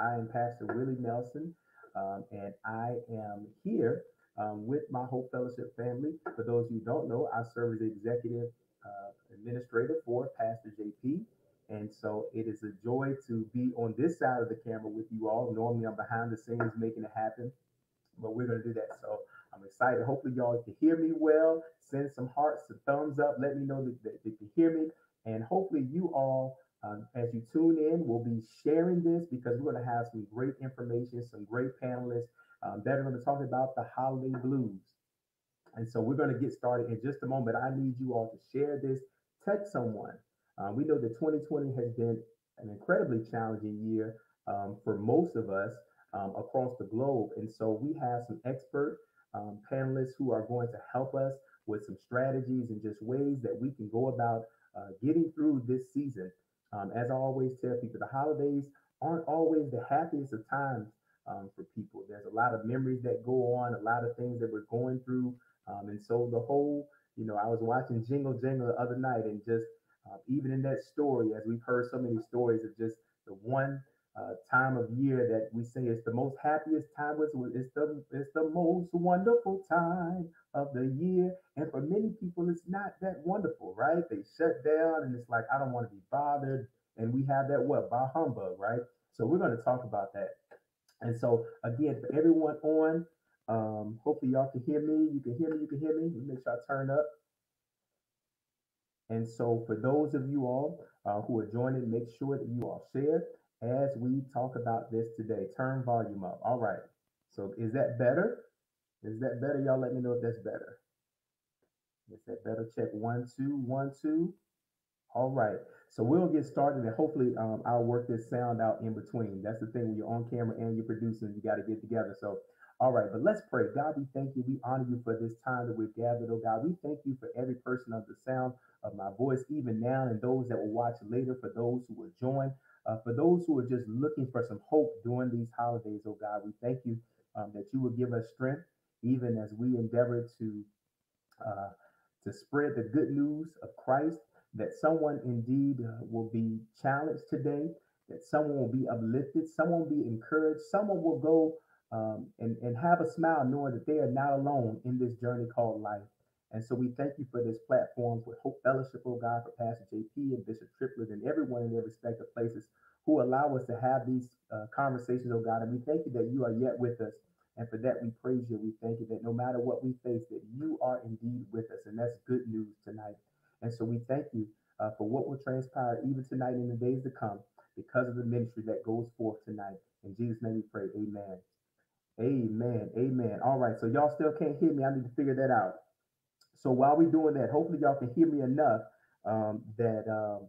I am Pastor Willie Nelson, um, and I am here um, with my Hope Fellowship family. For those who don't know, I serve as executive uh, administrator for Pastor JP. And so it is a joy to be on this side of the camera with you all. Normally, I'm behind the scenes making it happen, but we're going to do that. So I'm excited. Hopefully, y'all can hear me well. Send some hearts, some thumbs up. Let me know that, that, that you can hear me. And hopefully, you all, um, as you tune in, we'll be sharing this because we're going to have some great information, some great panelists um, that are going to talk about the holiday blues. And so we're going to get started in just a moment. I need you all to share this, text someone. Uh, we know that 2020 has been an incredibly challenging year um, for most of us um, across the globe. And so we have some expert um, panelists who are going to help us with some strategies and just ways that we can go about uh, getting through this season. Um, as I always tell people, the holidays aren't always the happiest of times um, for people. There's a lot of memories that go on, a lot of things that we're going through. Um, and so the whole, you know, I was watching Jingle Jangle the other night and just uh, even in that story, as we've heard so many stories of just the one uh, time of year that we say it's the most happiest time. It's the it's the most wonderful time of the year, and for many people, it's not that wonderful, right? They shut down, and it's like I don't want to be bothered, and we have that what bah humbug, right? So we're going to talk about that. And so again, for everyone on, um, hopefully y'all can hear me. You can hear me. You can hear me. Make sure I turn up. And so for those of you all uh, who are joining, make sure that you all share as we talk about this today. Turn volume up. All right. So is that better? Is that better? Y'all let me know if that's better. Is that better? Check one, two, one, two. All right. So we'll get started and hopefully um, I'll work this sound out in between. That's the thing when you're on camera and you're producing, you got to get together. So, all right, but let's pray. God, we thank you. We honor you for this time that we've gathered. Oh God, we thank you for every person of the sound of my voice, even now, and those that will watch later, for those who will join. Uh, for those who are just looking for some hope during these holidays, oh God, we thank you um, that you will give us strength, even as we endeavor to uh, to spread the good news of Christ. That someone indeed uh, will be challenged today. That someone will be uplifted. Someone will be encouraged. Someone will go um, and and have a smile, knowing that they are not alone in this journey called life. And so we thank you for this platform with Hope Fellowship, oh God, for Pastor JP and Bishop Triplett and everyone in their respective places who allow us to have these uh, conversations, oh God. And we thank you that you are yet with us. And for that, we praise you. We thank you that no matter what we face, that you are indeed with us. And that's good news tonight. And so we thank you uh, for what will transpire even tonight in the days to come because of the ministry that goes forth tonight. In Jesus' name we pray. Amen. Amen. Amen. All right. So y'all still can't hear me. I need to figure that out. So while we're doing that, hopefully y'all can hear me enough um, that um,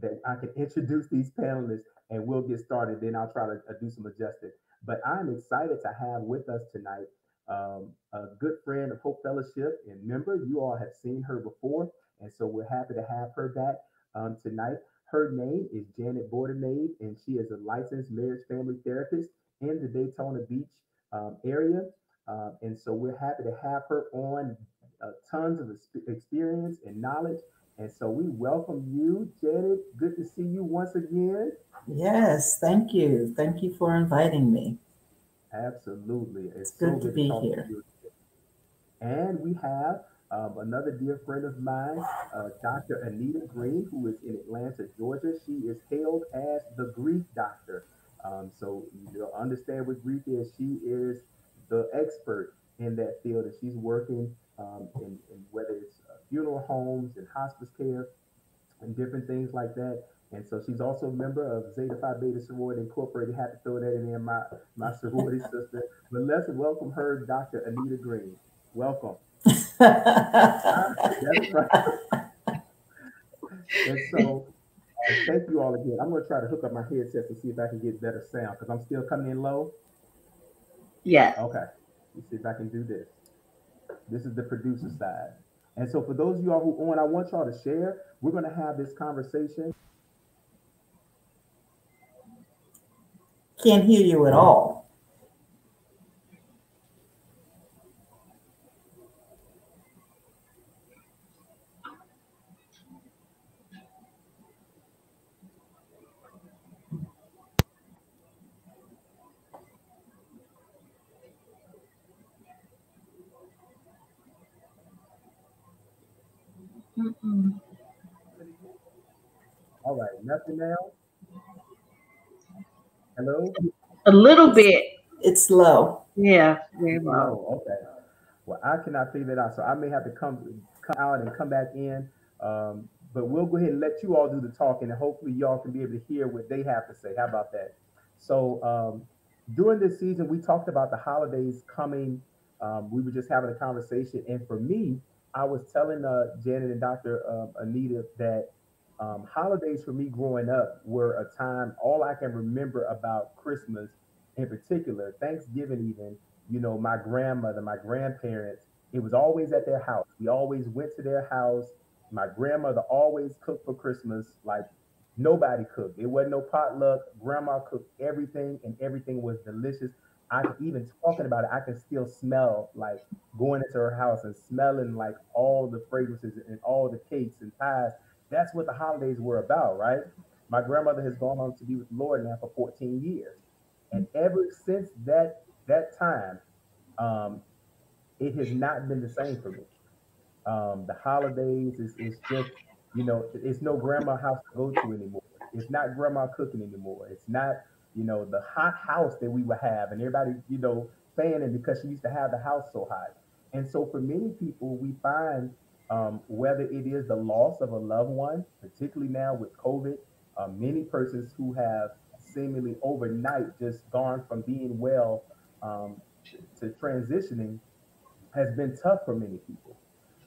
that I can introduce these panelists and we'll get started. Then I'll try to uh, do some adjusting. But I'm excited to have with us tonight um, a good friend of Hope Fellowship and member. You all have seen her before, and so we're happy to have her back um, tonight. Her name is Janet Bordenave, and she is a licensed marriage family therapist in the Daytona Beach um, area. Uh, and so we're happy to have her on uh, tons of experience and knowledge. And so we welcome you, Janet. Good to see you once again. Yes, thank you. Thank you for inviting me. Absolutely. It's, it's good, so to be to here. To and we have um, another dear friend of mine, uh, Dr. Anita Green, who is in Atlanta, Georgia. She is hailed as the grief doctor. Um, so you'll understand what grief is. She is the expert in that field, and she's working um, in, in, whether it's funeral homes and hospice care and different things like that. And so she's also a member of Zeta Phi Beta Sorority Incorporated. Had to throw that in there, my my sorority sister. But let's welcome her, Dr. Anita Green. Welcome. That's right. and so uh, thank you all again. I'm going to try to hook up my headset to see if I can get better sound because I'm still coming in low. Yeah. Okay. Let's see if I can do this. This is the producer side. And so for those of you all who on, I want y'all to share. We're going to have this conversation. Can't hear you at all. All right, nothing now. Hello. A little bit. It's low. Yeah, very low. Oh, okay. Well, I cannot figure that out, so I may have to come come out and come back in. Um, but we'll go ahead and let you all do the talking, and hopefully y'all can be able to hear what they have to say. How about that? So um, during this season, we talked about the holidays coming. Um, we were just having a conversation, and for me, I was telling uh, Janet and Dr. Uh, Anita that um, holidays for me growing up were a time. All I can remember about Christmas, in particular, Thanksgiving, even. You know, my grandmother, my grandparents. It was always at their house. We always went to their house. My grandmother always cooked for Christmas. Like nobody cooked. It wasn't no potluck. Grandma cooked everything, and everything was delicious. I even talking about it, I can still smell like going into her house and smelling like all the fragrances and all the cakes and pies. That's what the holidays were about, right? My grandmother has gone on to be with the Lord now for 14 years. And ever since that that time, um, it has not been the same for me. Um, the holidays is, is just, you know, it's no grandma house to go to anymore. It's not grandma cooking anymore. It's not, you know, the hot house that we would have, and everybody, you know, fanning because she used to have the house so hot. And so for many people, we find um, whether it is the loss of a loved one, particularly now with COVID, uh, many persons who have seemingly overnight just gone from being well um, to transitioning has been tough for many people.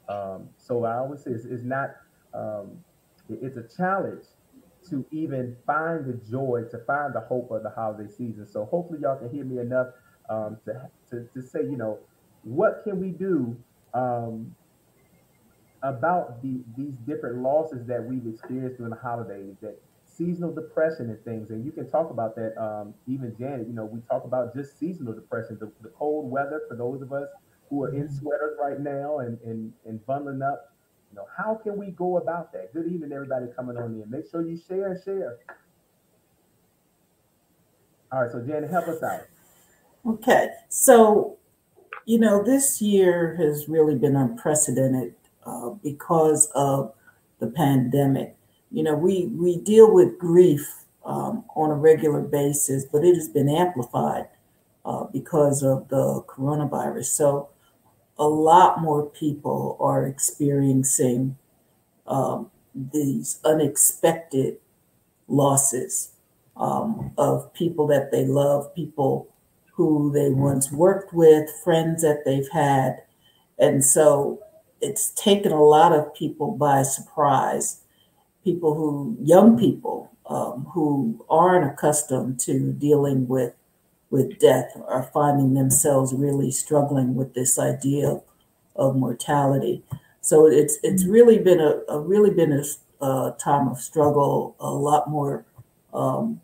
Um, so I always say it's, it's not, um, it, it's a challenge to even find the joy, to find the hope of the holiday season. So hopefully y'all can hear me enough um, to, to, to say, you know, what can we do um, about the, these different losses that we've experienced during the holidays that seasonal depression and things. And you can talk about that. Um, even Janet, you know, we talk about just seasonal depression, the, the cold weather for those of us who are in mm-hmm. sweaters right now and, and, and bundling up. You know, how can we go about that? Good evening, everybody coming on in. Make sure you share and share. All right, so Janet, help us out. Okay, so you know, this year has really been unprecedented uh, because of the pandemic you know, we, we deal with grief um, on a regular basis, but it has been amplified uh, because of the coronavirus. So a lot more people are experiencing um, these unexpected losses um, of people that they love, people who they once worked with, friends that they've had. And so it's taken a lot of people by surprise people who, young people um, who aren't accustomed to dealing with with death are finding themselves really struggling with this idea of mortality. So it's it's really been a, a really been a, a, time of struggle. A lot more um,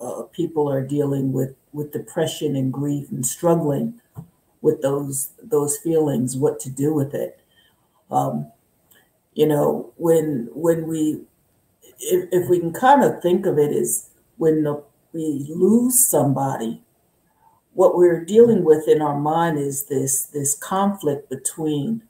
uh, people are dealing with with depression and grief and struggling with those those feelings, what to do with it. Um, you know when when we if, if we can kind of think of it as when the, we lose somebody what we're dealing with in our mind is this this conflict between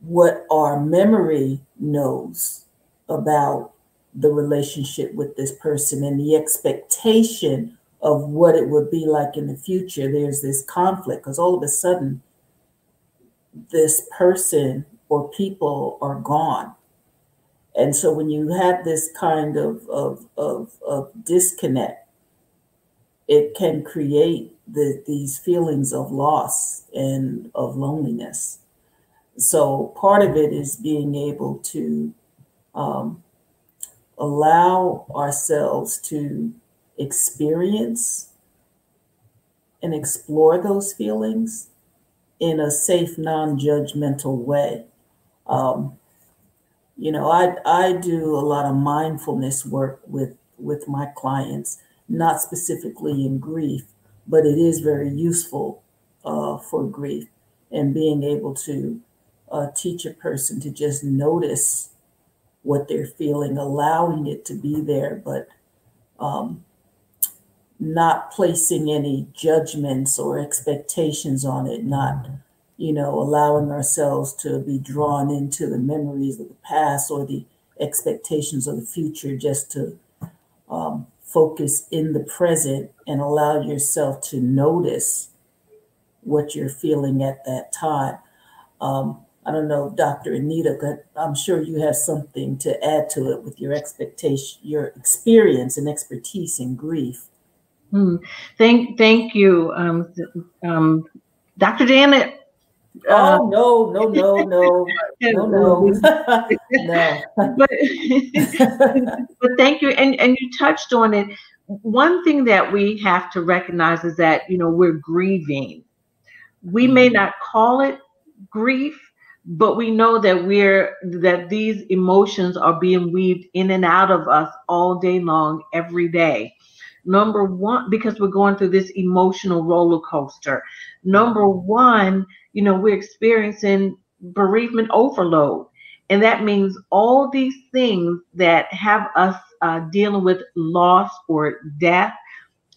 what our memory knows about the relationship with this person and the expectation of what it would be like in the future there's this conflict because all of a sudden this person or people are gone. And so when you have this kind of, of, of, of disconnect, it can create the, these feelings of loss and of loneliness. So part of it is being able to um, allow ourselves to experience and explore those feelings in a safe, non judgmental way. Um, you know, I I do a lot of mindfulness work with with my clients, not specifically in grief, but it is very useful uh, for grief and being able to uh, teach a person to just notice what they're feeling, allowing it to be there, but um, not placing any judgments or expectations on it, not you know, allowing ourselves to be drawn into the memories of the past or the expectations of the future just to um, focus in the present and allow yourself to notice what you're feeling at that time. Um, I don't know, Dr. Anita, but I'm sure you have something to add to it with your expectation, your experience and expertise in grief. Hmm. Thank, thank you, um, um, Dr. Janet. Uh, oh no, no, no, no, no, no, no. but, but thank you, and and you touched on it. One thing that we have to recognize is that you know we're grieving. We may mm-hmm. not call it grief, but we know that we're that these emotions are being weaved in and out of us all day long every day number one because we're going through this emotional roller coaster number one you know we're experiencing bereavement overload and that means all these things that have us uh, dealing with loss or death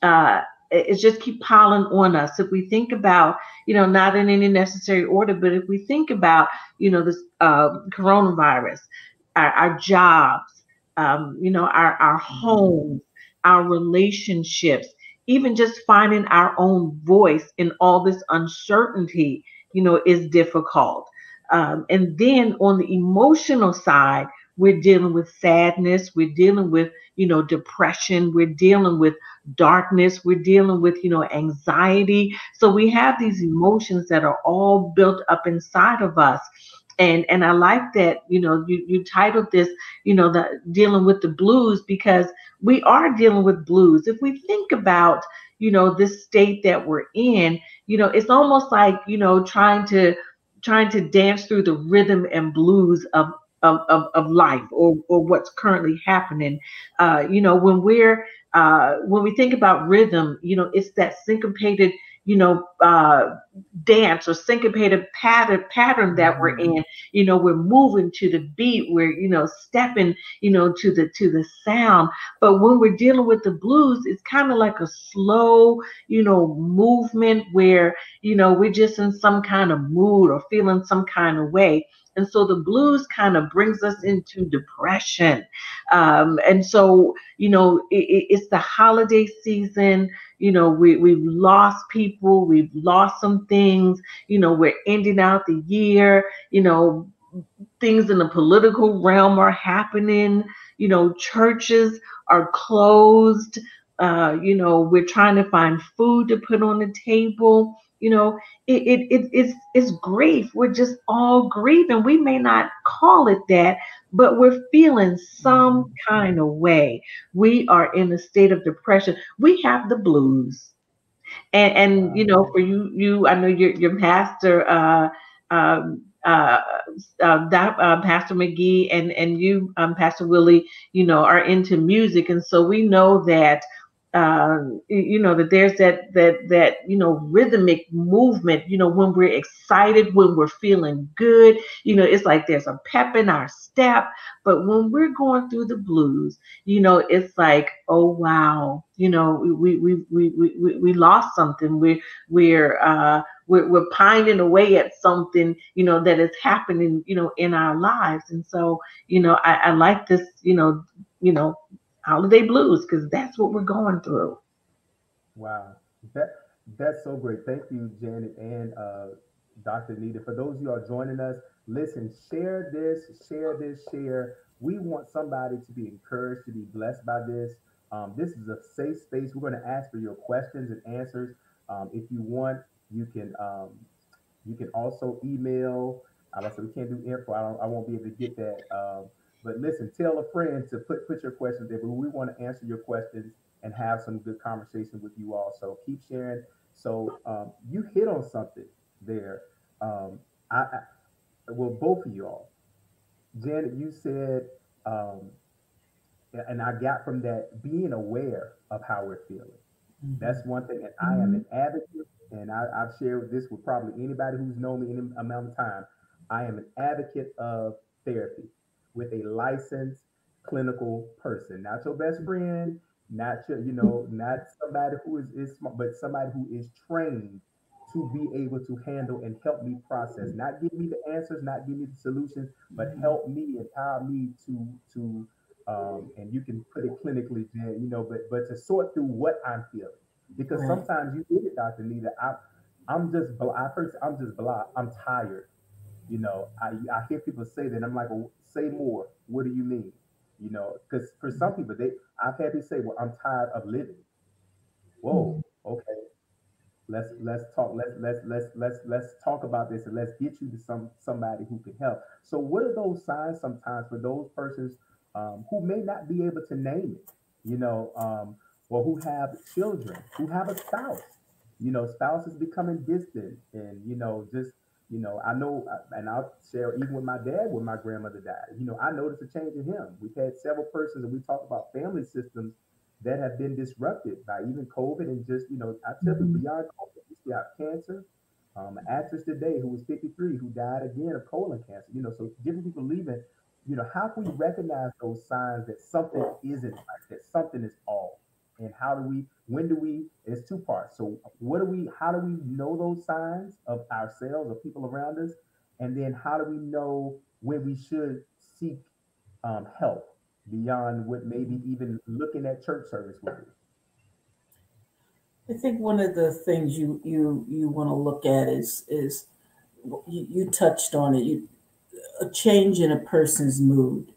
uh, it just keep piling on us. If we think about, you know, not in any necessary order, but if we think about, you know, this uh, coronavirus, our, our jobs, um, you know, our, our mm-hmm. homes, our relationships, even just finding our own voice in all this uncertainty, you know, is difficult. Um, and then on the emotional side, we're dealing with sadness, we're dealing with, you know, depression, we're dealing with darkness we're dealing with you know anxiety so we have these emotions that are all built up inside of us and and i like that you know you you titled this you know the dealing with the blues because we are dealing with blues if we think about you know this state that we're in you know it's almost like you know trying to trying to dance through the rhythm and blues of of, of, of life or, or what's currently happening. Uh, you know, when we're uh, when we think about rhythm, you know, it's that syncopated, you know, uh, dance or syncopated pattern pattern that we're mm-hmm. in. You know, we're moving to the beat. We're, you know, stepping, you know, to the to the sound. But when we're dealing with the blues, it's kind of like a slow, you know, movement where, you know, we're just in some kind of mood or feeling some kind of way. And so the blues kind of brings us into depression. Um, and so, you know, it, it's the holiday season. You know, we, we've lost people, we've lost some things. You know, we're ending out the year. You know, things in the political realm are happening. You know, churches are closed. Uh, you know, we're trying to find food to put on the table you know it, it, it it's it's grief. We're just all grieving. We may not call it that but we're feeling some mm-hmm. kind of way. We are in a state of depression. We have the blues. And and you know for you you i know your your pastor uh um uh, uh, that, uh, Pastor McGee and and you, um, Pastor Willie, you know, are into music, and so we know that um, you know that there's that that that you know rhythmic movement you know when we're excited when we're feeling good you know it's like there's a pep in our step but when we're going through the blues you know it's like oh wow you know we we we we, we, we lost something we we're uh we're, we're pining away at something you know that is happening you know in our lives and so you know I, I like this you know you know holiday blues because that's what we're going through. Wow, that that's so great. Thank you, Janet and uh, Dr. Nita. For those of you are joining us, listen, share this, share this, share. We want somebody to be encouraged, to be blessed by this. Um, this is a safe space. We're going to ask for your questions and answers. Um, if you want, you can um, you can also email. I said we can't do info. I, I won't be able to get that. But listen, tell a friend to put put your questions there. But we want to answer your questions and have some good conversation with you all. So keep sharing. So um, you hit on something there. Um, I, I, well, both of y'all, Janet, you said, um, and I got from that being aware of how we're feeling. Mm-hmm. That's one thing. And I am an mm-hmm. advocate, and I, I've shared this with probably anybody who's known me any amount of time. I am an advocate of therapy with a licensed clinical person, not your best friend, not your, you know, not somebody who is, is smart, but somebody who is trained to be able to handle and help me process, not give me the answers, not give me the solutions, but help me, empower me to to um, and you can put it clinically, Jen, you know, but but to sort through what I'm feeling. Because right. sometimes you get it, Dr. Nita. I I'm just I first I'm just blah. I'm tired. You know, I I hear people say that I'm like, well, say more. What do you mean? You know, because for some people, they I've had to say, well, I'm tired of living. Whoa, okay. Let's let's talk. Let's let's let's let's let's talk about this and let's get you to some somebody who can help. So, what are those signs sometimes for those persons um, who may not be able to name it? You know, um, or who have children, who have a spouse. You know, spouse is becoming distant, and you know, just you know, I know, uh, and I'll share even with my dad when my grandmother died. You know, I noticed a change in him. We've had several persons, and we talk about family systems that have been disrupted by even COVID and just, you know, I tell you mm-hmm. beyond COVID, we still have cancer. Um, an actress today who was 53 who died again of colon cancer. You know, so different people leaving. You know, how can we recognize those signs that something isn't right, that something is off? And how do we, when do we, it's two parts. So what do we, how do we know those signs of ourselves or people around us? And then how do we know when we should seek um, help beyond what maybe even looking at church service would be? I think one of the things you you you want to look at is is you, you touched on it. You a change in a person's mood.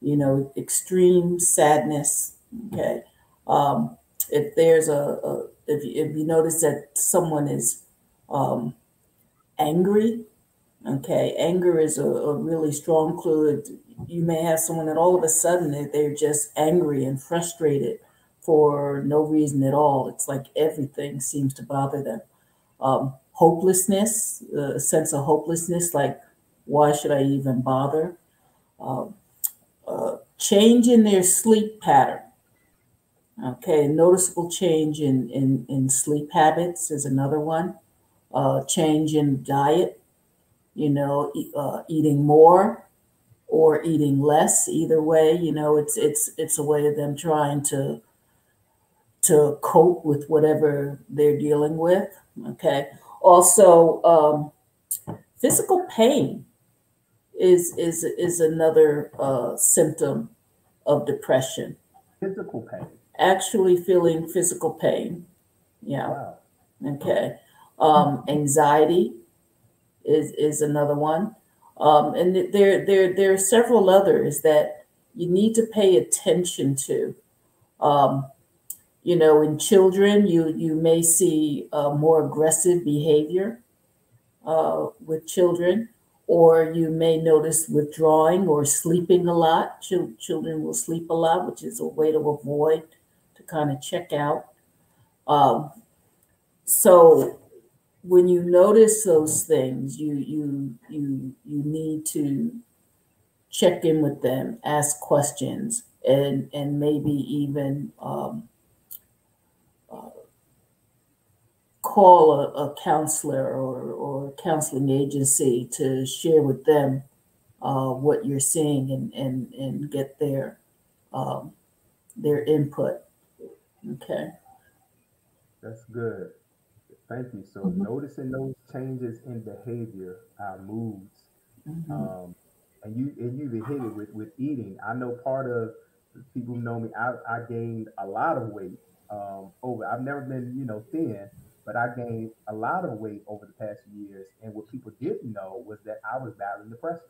You know, extreme sadness. Okay, um, if there's a, a if you, if you notice that someone is um, angry, okay, anger is a, a really strong clue you may have someone that all of a sudden they're just angry and frustrated for no reason at all. It's like everything seems to bother them. Um, hopelessness, a sense of hopelessness, like why should I even bother? Um, uh, change in their sleep pattern. Okay, noticeable change in, in, in sleep habits is another one. Uh, change in diet, you know, uh, eating more, or eating less either way you know it's it's it's a way of them trying to to cope with whatever they're dealing with okay? Also um, physical pain is is is another uh, symptom of depression. Physical pain actually feeling physical pain yeah wow. okay um, anxiety is is another one um, and there, there, there are several others that you need to pay attention to. Um, you know, in children, you you may see uh, more aggressive behavior uh, with children, or you may notice withdrawing or sleeping a lot. Ch- children will sleep a lot, which is a way to avoid kind of check out. Um, so when you notice those things, you you you you need to check in with them, ask questions, and and maybe even um, uh, call a, a, counselor or or counseling agency to share with them uh, what you're seeing and and and get their um, their input. Okay. That's good. Thank you. So mm-hmm. noticing those changes in behavior, our moods, mm-hmm. um, and you and you hit it with with eating. I know part of people who know me. I, I gained a lot of weight um, over. I've never been you know thin, but I gained a lot of weight over the past years. And what people didn't know was that I was battling depression.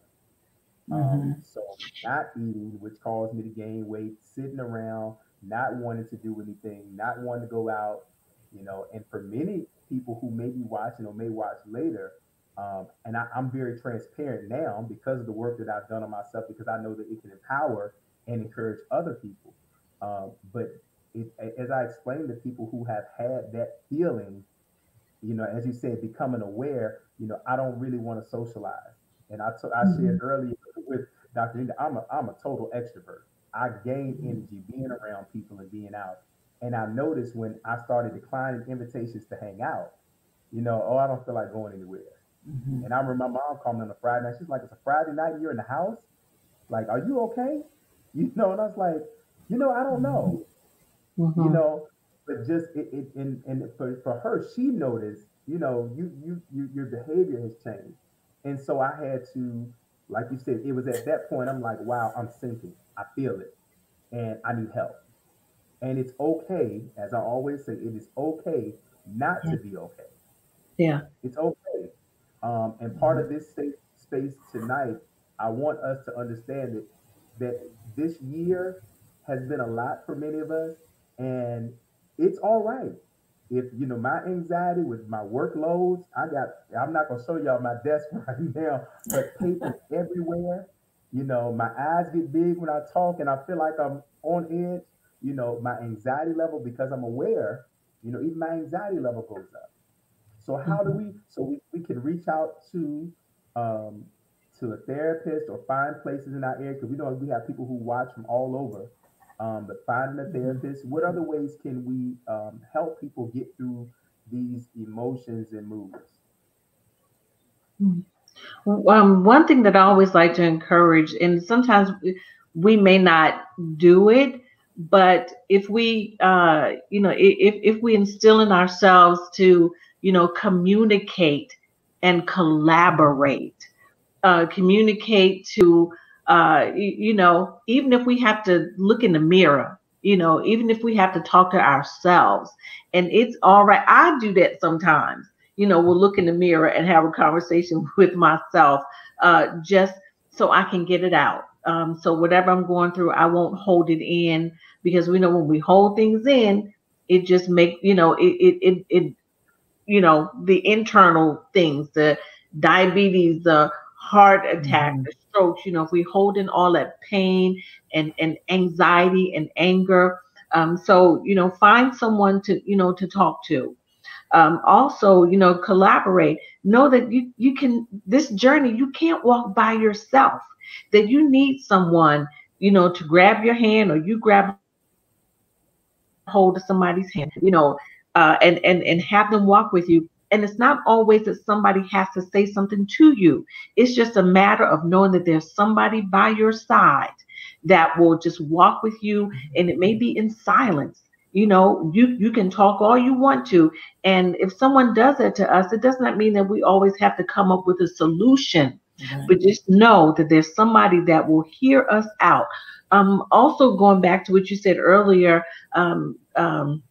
Um, mm-hmm. Um, so not eating, which caused me to gain weight, sitting around, not wanting to do anything, not wanting to go out, you know. And for many people who may be watching or may watch later. Um, and I, am very transparent now because of the work that I've done on myself, because I know that it can empower and encourage other people. Um, but it, as I explained to people who have had that feeling, you know, as you said, becoming aware, you know, I don't really want to socialize. And I, t- I mm-hmm. shared earlier with Dr. Linda, I'm a, I'm a total extrovert. I gain mm-hmm. energy being around people and being out. And I noticed when I started declining invitations to hang out, you know, oh, I don't feel like going anywhere. Mm-hmm. And I remember my mom called me on a Friday night. She's like, it's a Friday night, you're in the house. Like, are you okay? You know, and I was like, you know, I don't know. Mm-hmm. You know, but just it, it and, and for, for her, she noticed you know, you you, you your behavior has changed. And so I had to, like you said, it was at that point I'm like, wow, I'm sinking. I feel it, and I need help. And it's okay, as I always say, it is okay not to be okay. Yeah, it's okay. Um, and part of this safe space tonight, I want us to understand that that this year has been a lot for many of us, and it's all right. If you know my anxiety with my workloads, I got. I'm not gonna show y'all my desk right now, but papers everywhere. You know, my eyes get big when I talk, and I feel like I'm on edge. You know, my anxiety level because I'm aware. You know, even my anxiety level goes up. So how do we? So we, we can reach out to um, to a therapist or find places in our area because we know we have people who watch from all over. Um, but finding a mm-hmm. therapist, what other ways can we um, help people get through these emotions and moods? Um, one thing that I always like to encourage, and sometimes we may not do it, but if we, uh, you know, if if we instill in ourselves to, you know, communicate and collaborate, uh, communicate to uh, you know, even if we have to look in the mirror, you know, even if we have to talk to ourselves, and it's all right. I do that sometimes. You know, we'll look in the mirror and have a conversation with myself, uh, just so I can get it out. Um, so whatever I'm going through, I won't hold it in because we know when we hold things in, it just make you know it it it, it you know the internal things, the diabetes, the heart attack, mm-hmm. the strokes, you know, if we hold in all that pain and, and anxiety and anger. Um, so, you know, find someone to, you know, to talk to. Um, also, you know, collaborate. Know that you you can this journey you can't walk by yourself. That you need someone, you know, to grab your hand or you grab hold of somebody's hand, you know, uh, and and and have them walk with you and it's not always that somebody has to say something to you. It's just a matter of knowing that there's somebody by your side that will just walk with you, and it may be in silence. You know, you you can talk all you want to, and if someone does that to us, it does not mean that we always have to come up with a solution. But just know that there's somebody that will hear us out. Um, also going back to what you said earlier, um, um,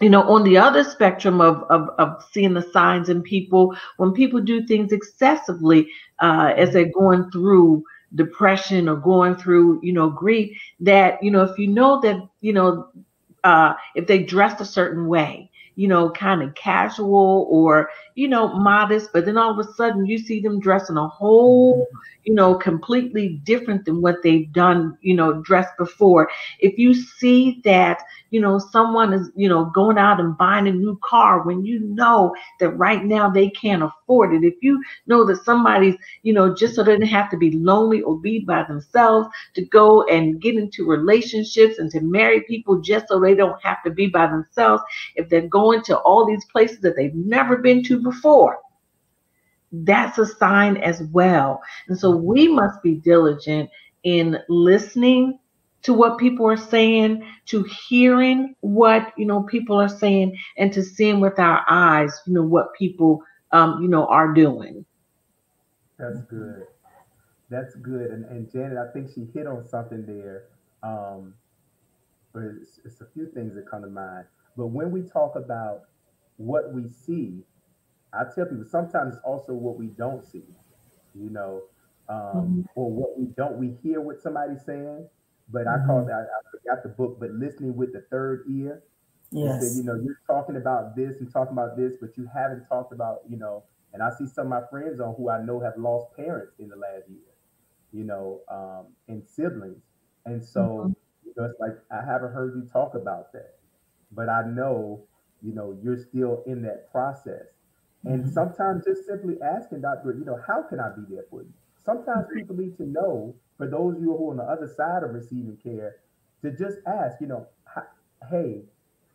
you know, on the other spectrum of, of, of seeing the signs in people, when people do things excessively uh, as they're going through depression or going through, you know, grief, that, you know, if you know that, you know, uh, if they dress a certain way, you know, kind of casual or, you know, modest, but then all of a sudden you see them dressing a whole, you know, completely different than what they've done, you know, dressed before. If you see that, you know, someone is, you know, going out and buying a new car when you know that right now they can't afford it. If you know that somebody's, you know, just so they don't have to be lonely or be by themselves to go and get into relationships and to marry people just so they don't have to be by themselves. If they're going to all these places that they've never been to before, that's a sign as well. And so we must be diligent in listening to what people are saying, to hearing what you know people are saying, and to seeing with our eyes, you know, what people um, you know are doing. That's good. That's good. And, and Janet, I think she hit on something there. Um, but it's, it's a few things that come to mind. But when we talk about what we see, I tell people sometimes it's also what we don't see, you know, um, mm-hmm. or what we don't we hear what somebody's saying, but I call mm-hmm. that I forgot the book, but listening with the third ear. Yes. Said, you know, you're talking about this and talking about this, but you haven't talked about, you know, and I see some of my friends on who I know have lost parents in the last year, you know, um, and siblings. And so, mm-hmm. you know, it's like I haven't heard you talk about that. But I know, you know, you're still in that process. And mm-hmm. sometimes just simply asking Dr. You know, how can I be there for you? Sometimes people need to know for those of you who are on the other side of receiving care, to just ask, you know, hey,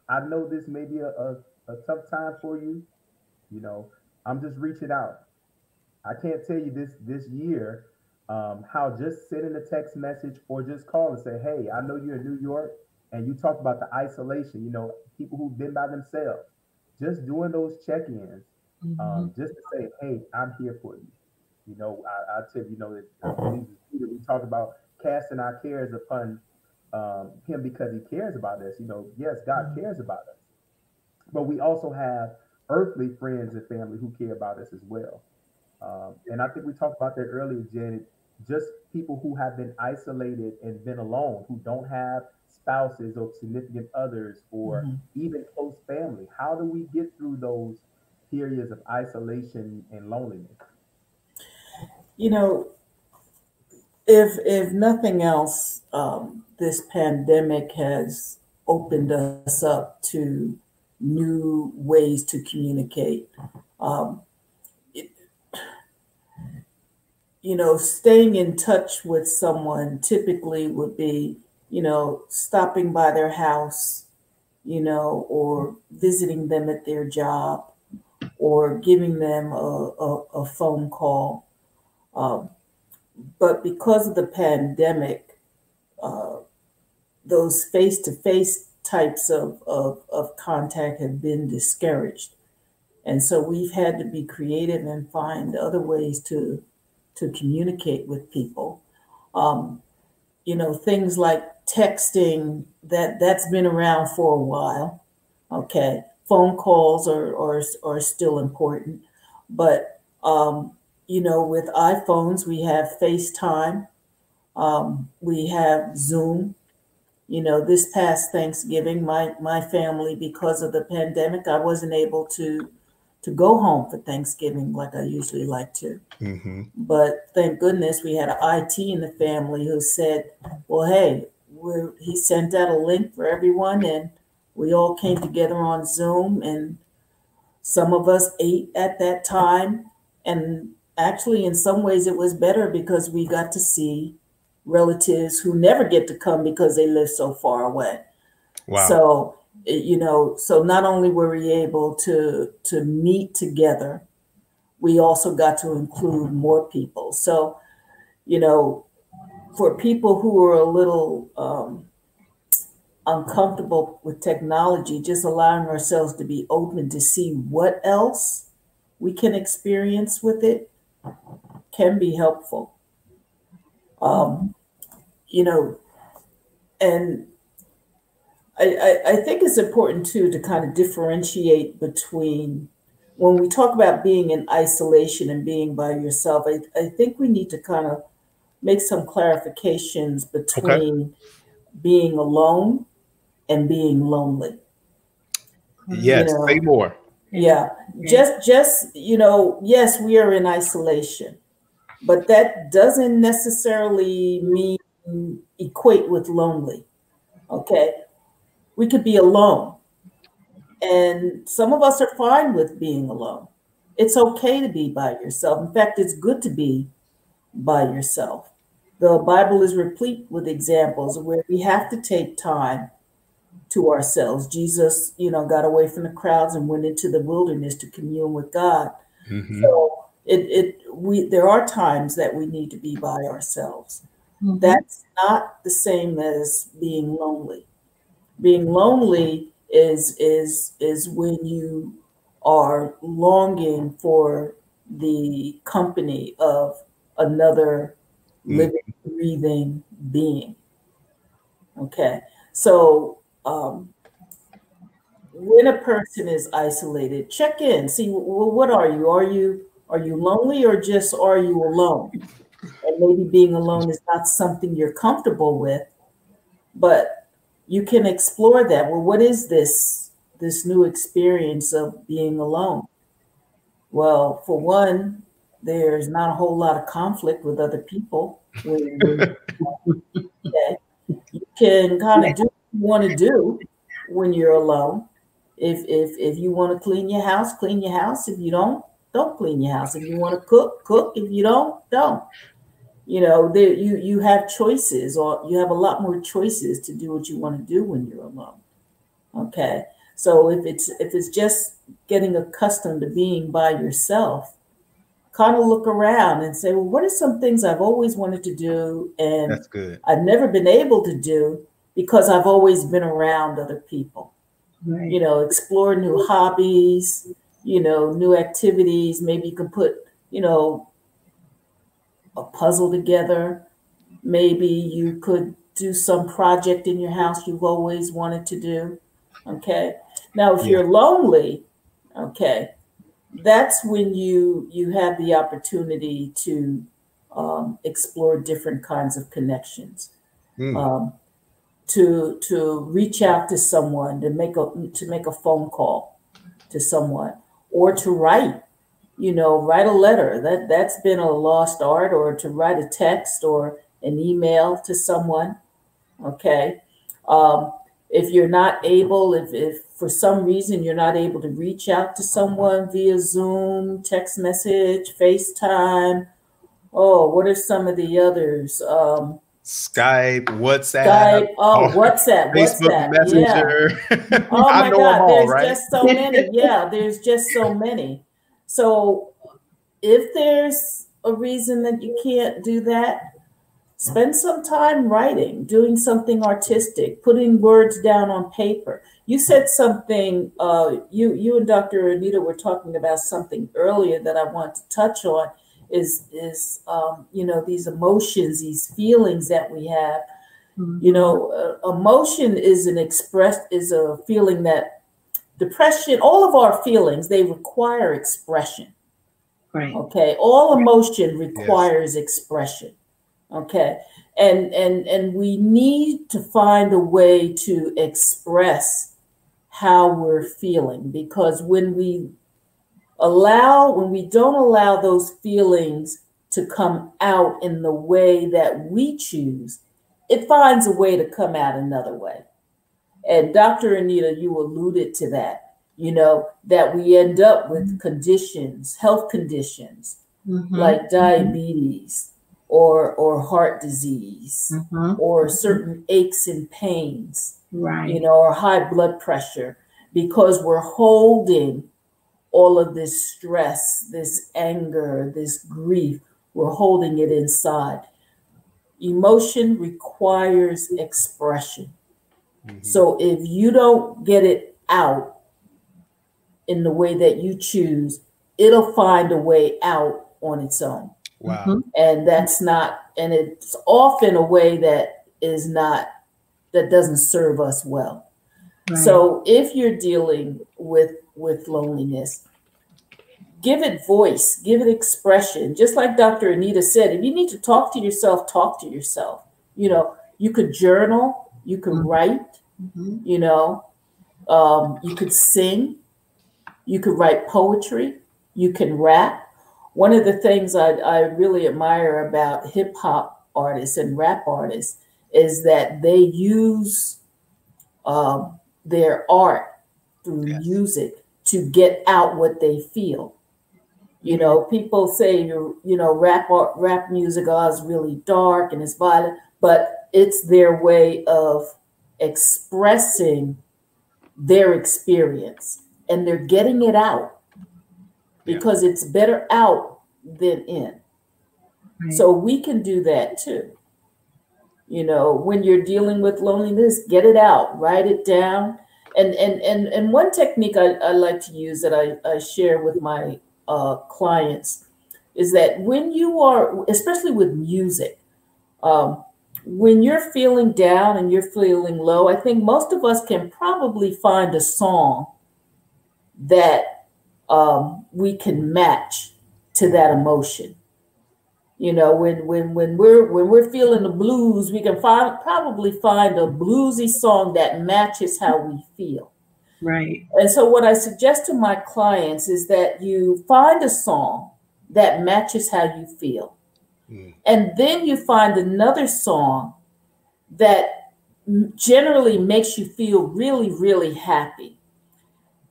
I know this may be a, a, a tough time for you. You know, I'm just reaching out. I can't tell you this this year um, how just sending a text message or just call and say, hey, I know you're in New York and you talk about the isolation, you know, people who've been by themselves. Just doing those check-ins mm-hmm. um, just to say, hey, I'm here for you. You know, I, I tell you, you know, that we talk about casting our cares upon um, him because he cares about us. You know, yes, God mm-hmm. cares about us, but we also have earthly friends and family who care about us as well. Um, and I think we talked about that earlier, Janet. Just people who have been isolated and been alone, who don't have spouses or significant others or mm-hmm. even close family. How do we get through those periods of isolation and loneliness? You know, if if nothing else, um, this pandemic has opened us up to new ways to communicate. Um, you know, staying in touch with someone typically would be, you know, stopping by their house, you know, or visiting them at their job, or giving them a, a, a phone call. Um, but because of the pandemic, uh, those face to face types of, of, of contact have been discouraged. And so we've had to be creative and find other ways to, to communicate with people. Um, you know, things like texting, that, that's been around for a while. Okay. Phone calls are, are, are still important. But, um, you know, with iPhones, we have FaceTime, um, we have Zoom, you know, this past Thanksgiving, my my family, because of the pandemic, I wasn't able to to go home for Thanksgiving like I usually like to. Mm-hmm. But thank goodness we had an IT in the family who said, "Well, hey, he sent out a link for everyone, and we all came together on Zoom, and some of us ate at that time, and actually, in some ways, it was better because we got to see." relatives who never get to come because they live so far away. Wow. So, you know, so not only were we able to to meet together, we also got to include more people. So, you know, for people who are a little um, uncomfortable with technology, just allowing ourselves to be open to see what else we can experience with it can be helpful. Um, you know, and I, I, I think it's important too to kind of differentiate between when we talk about being in isolation and being by yourself, I, I think we need to kind of make some clarifications between okay. being alone and being lonely. Yes, you know, say more. Yeah. Just just, you know, yes, we are in isolation, but that doesn't necessarily mean equate with lonely. Okay. We could be alone. And some of us are fine with being alone. It's okay to be by yourself. In fact, it's good to be by yourself. The Bible is replete with examples where we have to take time to ourselves. Jesus, you know, got away from the crowds and went into the wilderness to commune with God. Mm-hmm. So it, it we there are times that we need to be by ourselves. Mm-hmm. That's not the same as being lonely. Being lonely is is is when you are longing for the company of another mm-hmm. living, breathing being. Okay, so um, when a person is isolated, check in. See, well, what are you? Are you are you lonely or just are you alone? and maybe being alone is not something you're comfortable with but you can explore that well what is this this new experience of being alone well for one there's not a whole lot of conflict with other people when, okay. you can kind of do want to do when you're alone. If if if you want to clean your house clean your house. If you don't don't clean your house. If you want to cook cook. If you don't don't. You know there you you have choices or you have a lot more choices to do what you want to do when you're alone. Okay? So if it's if it's just getting accustomed to being by yourself kind of look around and say well what are some things i've always wanted to do and that's good. I've never been able to do because i've always been around other people right. you know explore new hobbies you know, new activities. Maybe you can put, you know, a puzzle together. Maybe you could do some project in your house you've always wanted to do. Okay. Now, if yeah. you're lonely, okay, that's when you you have the opportunity to um, explore different kinds of connections. Mm. Um, to to reach out to someone to make a to make a phone call to someone or to write you know write a letter. That that's been a lost art or to write a text or an email to someone okay? Um, if you're not able if, if for some reason you're not able to reach out to someone via zoom text message facetime oh what are some of the others? Um, Skype, WhatsApp. Skype, oh, WhatsApp, Facebook WhatsApp, Messenger. Yeah. Oh my God, all, there's right? just so many. Yeah, there's just so many. So if there's a reason that you can't do that, spend some time writing, doing something artistic, putting words down on paper. You said something. Uh, you you and Dr. Anita were talking about something earlier that I want to touch on is is um, you know these emotions these feelings that we have. Mm-hmm. you know uh, emotion is an express is a feeling that depression all of our feelings they require expression. Right. Okay? All emotion requires yes. expression. Okay? And and and we need to find a way to express how we're feeling because when we allow when we don't allow those feelings to come out in the way that we choose it finds a way to come out another way and dr anita you alluded to that you know that we end up with mm-hmm. conditions health conditions mm-hmm. like mm-hmm. diabetes or or heart disease mm-hmm. or certain aches and pains right you know or high blood pressure because we're holding all of this stress, this anger, this grief, we're holding it inside. Emotion requires expression. Mm-hmm. So if you don't get it out in the way that you choose, it'll find a way out on its own. Wow. Mm-hmm. And that's not, and it's often a way that is not, that doesn't serve us well. Right. So if you're dealing with with loneliness. Give it voice, give it expression. Just like Dr. Anita said, if you need to talk to yourself, talk to yourself. You know, you could journal, you can mm-hmm. write, mm-hmm. you know, um, you could sing, you could write poetry, you can rap. One of the things I, I really admire about hip hop artists and rap artists is that they use um, their art through yes. music to get out what they feel. You know, people say you you know rap rap music oh, is really dark and it's violent, but it's their way of expressing their experience and they're getting it out because yeah. it's better out than in. Right. So we can do that too. You know, when you're dealing with loneliness, get it out, write it down, and and and and one technique I, I like to use that I, I share with my uh, clients is that when you are, especially with music, um, when you're feeling down and you're feeling low, I think most of us can probably find a song that um, we can match to that emotion. You know, when when when we're when we're feeling the blues, we can find probably find a bluesy song that matches how we feel. Right. And so what I suggest to my clients is that you find a song that matches how you feel. Mm. And then you find another song that generally makes you feel really really happy.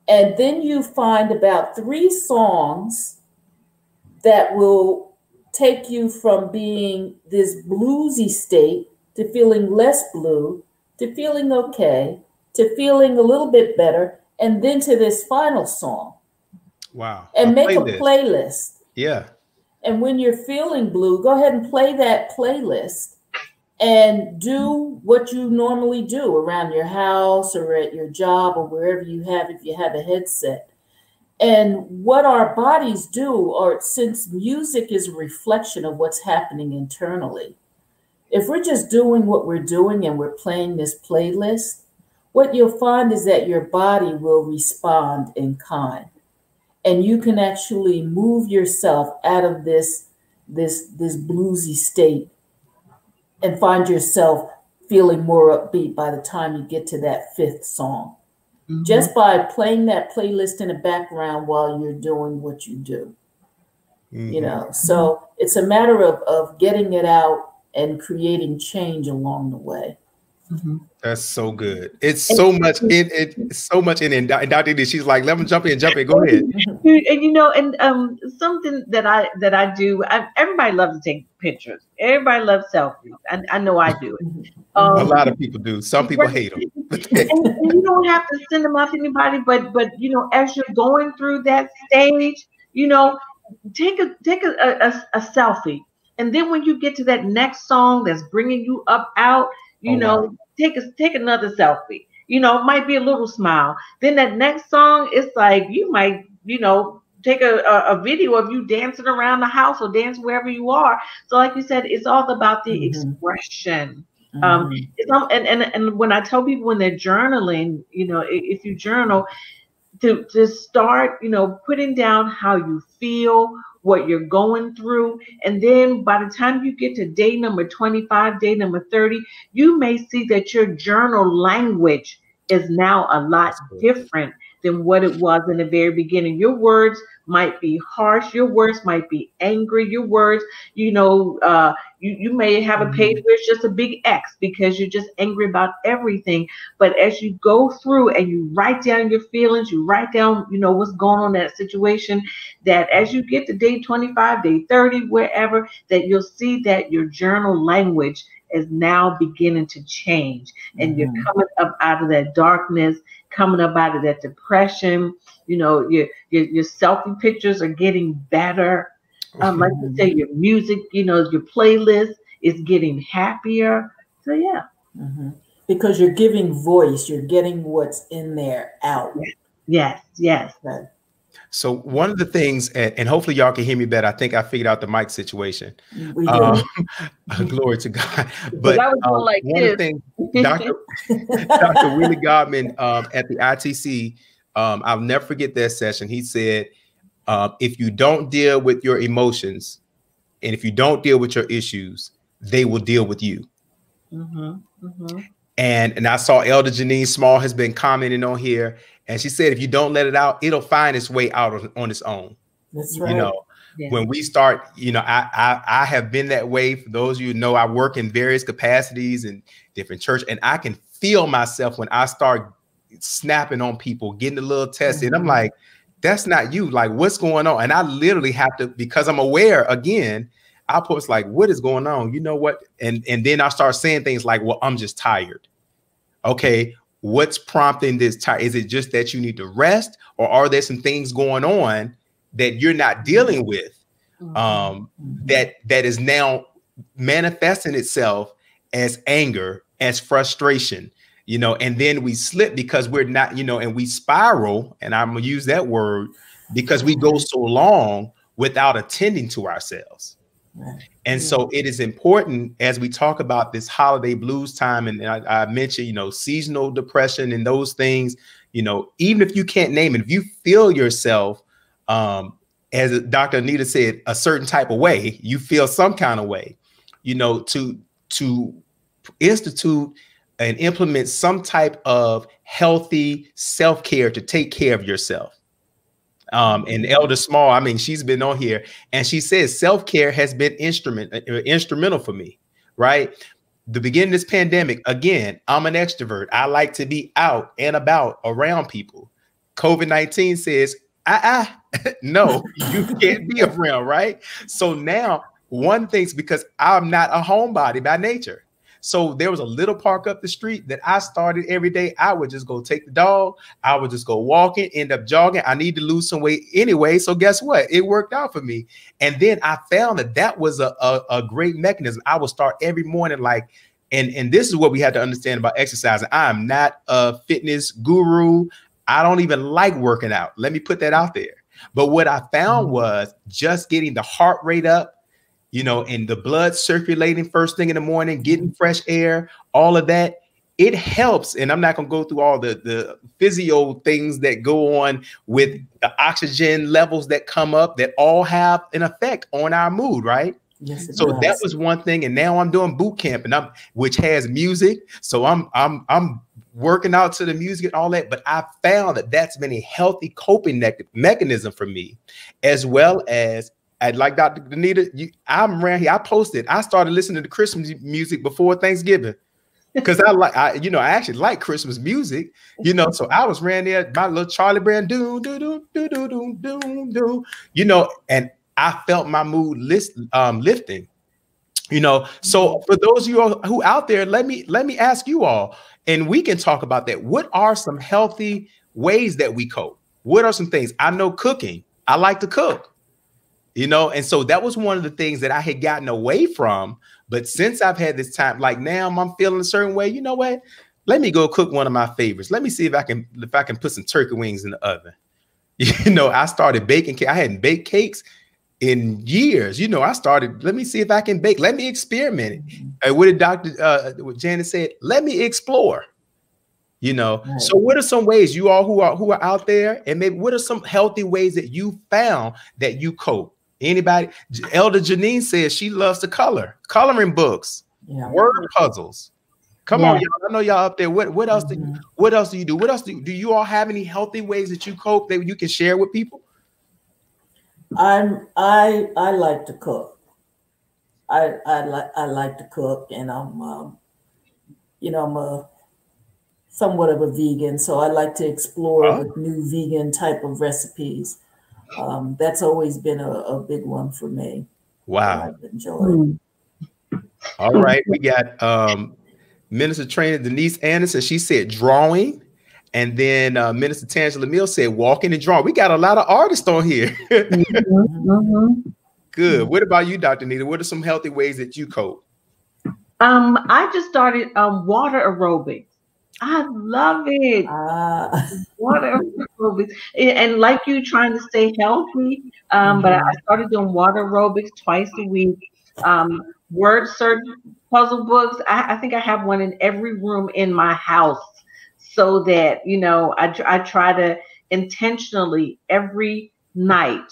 And then you find about 3 songs that will take you from being this bluesy state to feeling less blue, to feeling okay, to feeling a little bit better, and then to this final song. Wow. And make a playlist. Yeah. And when you're feeling blue, go ahead and play that playlist and do what you normally do around your house or at your job or wherever you have, if you have a headset. And what our bodies do, or since music is a reflection of what's happening internally, if we're just doing what we're doing and we're playing this playlist, what you'll find is that your body will respond in kind. And you can actually move yourself out of this, this, this bluesy state and find yourself feeling more upbeat by the time you get to that fifth song. Mm-hmm. Just by playing that playlist in the background while you're doing what you do. Mm-hmm. You know, so it's a matter of, of getting it out and creating change along the way. Mm-hmm. That's so good. It's so much in it. So much in it. And Dr. D, she's like, let me jump in, jump in. Go ahead. And you know, and um, something that I that I do. I, everybody loves to take pictures. Everybody loves selfies. I, I know I do it. Um, a lot of people do. Some people hate them. And, and you don't have to send them off to anybody, but but you know, as you're going through that stage, you know, take a take a, a, a selfie and then when you get to that next song that's bringing you up out, you oh, know, wow. take a take another selfie. You know, it might be a little smile. Then that next song, it's like you might, you know, take a, a, video of you dancing around the house or dance wherever you are. So, like you said, it's all about the mm-hmm. expression. Um, mm-hmm. Um, and, and and when I tell people when they're journaling, you know, if you journal, to to start, you know, putting down how you feel, what you're going through. And then by the time you get to day number 25, day number 30, you may see that your journal language is now a lot different than what it was in the very beginning. Your words might be harsh. Your words might be angry. Your words, you know, uh, you, you may have a mm-hmm. page where it's just a big X because you're just angry about everything. But as you go through and you write down your feelings, you write down, you know, what's going on in that situation, that as you get to day 25, day 30, wherever, that you'll see that your journal language is now beginning to change and mm-hmm. you're coming up out of that darkness coming up out of that depression. You know, your your, your selfie pictures are getting better. Um, like you say, your music, you know, your playlist is getting happier. So yeah. Mm-hmm. Because you're giving voice, you're getting what's in there out. Yes, yes. yes. So one of the things, and, and, hopefully y'all can hear me better. I think I figured out the mic situation. Um, glory to God. But um, like one this. of the things, Dr. Dr. Willie Godman um, at the ITC, um, I'll never forget that session. He said, uh, if you don't deal with your emotions, and if you don't deal with your issues, they will deal with you. Mm-hmm, mm-hmm. And and I saw Elder Janine Small has been commenting on here, and she said, if you don't let it out, it'll find its way out on, on its own. That's right. You know, yeah. when we start, you know, I, I I have been that way. For those of you know, I work in various capacities and different church, and I can feel myself when I start snapping on people, getting a little tested. Mm-hmm. I'm like, that's not you. Like, what's going on? And I literally have to, because I'm aware again, I post like, what is going on? You know what? And and then I start saying things like, well, I'm just tired. Okay, what's prompting this time is it just that you need to rest or are there some things going on that you're not dealing with mm-hmm. um that that is now manifesting itself as anger as frustration you know and then we slip because we're not you know and we spiral and i'm gonna use that word because we go so long without attending to ourselves and so it is important as we talk about this holiday blues time, and I, I, mentioned, you know, seasonal depression and those things, you know, even if you can't name it, if you feel yourself, um, as Dr. Anita said, a certain type of way, you feel some kind of way, you know, to to institute and implement some type of healthy self-care to take care of yourself um, and Elder Small, I mean, she's been on here and she says self care has been instrument uh, instrumental for me, right? The beginning of this pandemic, again, I'm an extrovert. I like to be out and about around people. COVID 19 says, ah, ah no, you can't be around, right? So now, one thing's because I'm not a homebody by nature. So there was a little park up the street that I started every day. I would just go take the dog. I would just go walking, end up jogging. I need to lose some weight anyway. So guess what? It worked out for me. And then I found that that was a, a, a great mechanism. I would start every morning like, and, and this is what we had to understand about exercising. I am not a fitness guru. I don't even like working out. Let me put that out there. But what I found Mm-hmm. was just getting the heart rate up, you know, and the blood circulating first thing in the morning, getting mm-hmm. fresh air, all of that. It helps. And I'm not going to go through all the, the physio things that go on with the oxygen levels that come up that all have an effect on our mood, right? Yes, So does. that was one thing, and now I'm doing boot camp, and I'm which has music. So I'm I'm I'm working out to the music and all that. But I found that that's been a healthy coping mechanism for me, as well as I'd like Dr. Anita. You, I'm around here. I posted. I started listening to Christmas music before Thanksgiving because I like I you know I actually like Christmas music. You know, so I was ran there my little Charlie Brown do do do do do do do do. You know, and I felt my mood list um lifting. You know, so for those of you who out there, let me let me ask you all, and we can talk about that. What are some healthy ways that we cope? What are some things? I know cooking. I like to cook. You know, and so that was one of the things that I had gotten away from. But since I've had this time, like now I'm feeling a certain way, you know what? Let me go cook one of my favorites. Let me see if I can if I can put some turkey wings in the oven. You know, I started baking. ca- I hadn't baked cakes in years. You know, I started. Let me see if I can bake. Let me experiment. Mhm. And what did Doctor uh, what Janet said? Let me explore. You know. Right. So, what are some ways you all who are who are out there, and maybe what are some healthy ways that you found that you cope? Anybody? Elder Janine says she loves to color, coloring books, Yeah. word puzzles. Come on, y'all. I know y'all up there. What what else? Do, Mhm. what else do you do? What else do, do you all have any healthy ways that you cope that you can share with people? I'm I I like to cook. I I like I like to cook, and I'm um, you know I'm a somewhat of a vegan, so I like to explore Oh. with new vegan type of recipes. Um, that's always been a, a big one for me. Wow. I've enjoyed. All right, we got um Minister Trainer Denise Anderson. She said drawing, and then uh, Minister Tangela Mill said walking and drawing. We got a lot of artists on here. Mhm. Good. What about you, Dr. Nita? What are some healthy ways that you cope? Um, I just started um water aerobics. I love it. Ah, Water aerobics, and, and like you, trying to stay healthy. Um, but I started doing water aerobics twice a week. Um, word search puzzle books. I, I think I have one in every room in my house, so that you know I I try to intentionally every night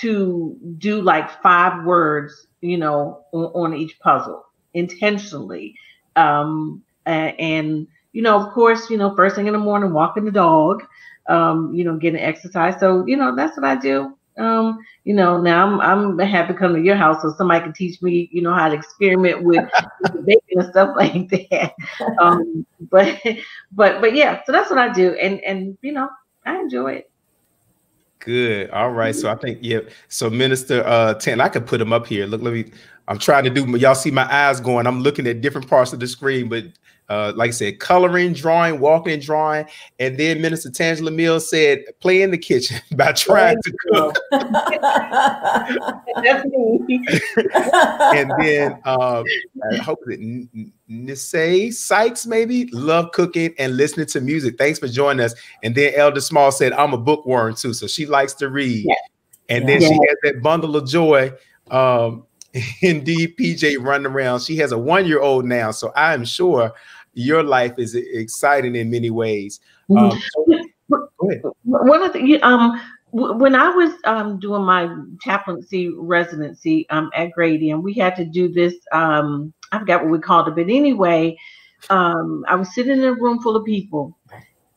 to do like five words, you know, on, on each puzzle intentionally. Um, a- and you know, of course, you know, first thing in the morning, walking the dog, um, you know, getting exercise. So, you know, that's what I do. Um, you know, now I'm I'm happy to come to your house so somebody can teach me, you know, how to experiment with, with baking and stuff like that. Um, but but but yeah, so that's what I do, and and you know, I enjoy it. Good. All right. So I think yeah. So Minister uh Tan, I could put him up here. Look, let me. I'm trying to do. Y'all see my eyes going. I'm looking at different parts of the screen, but uh, like I said, coloring, drawing, walking, and drawing, and then Minister Tangela Mills said, "Play in the kitchen by trying to cook." That's me. and then um, I hope that Nisei Sykes maybe love cooking and listening to music. Thanks for joining us. And then Elder Small said, "I'm a bookworm too, so she likes to read." Yeah. And then Yeah. she has that bundle of joy. Um, indeed, PJ running around. She has a one-year-old now, so I am sure your life is exciting in many ways. Um, go ahead. one of the um when I was um doing my chaplaincy residency um at Grady, and we had to do this um I forgot what we called it, but anyway, um I was sitting in a room full of people,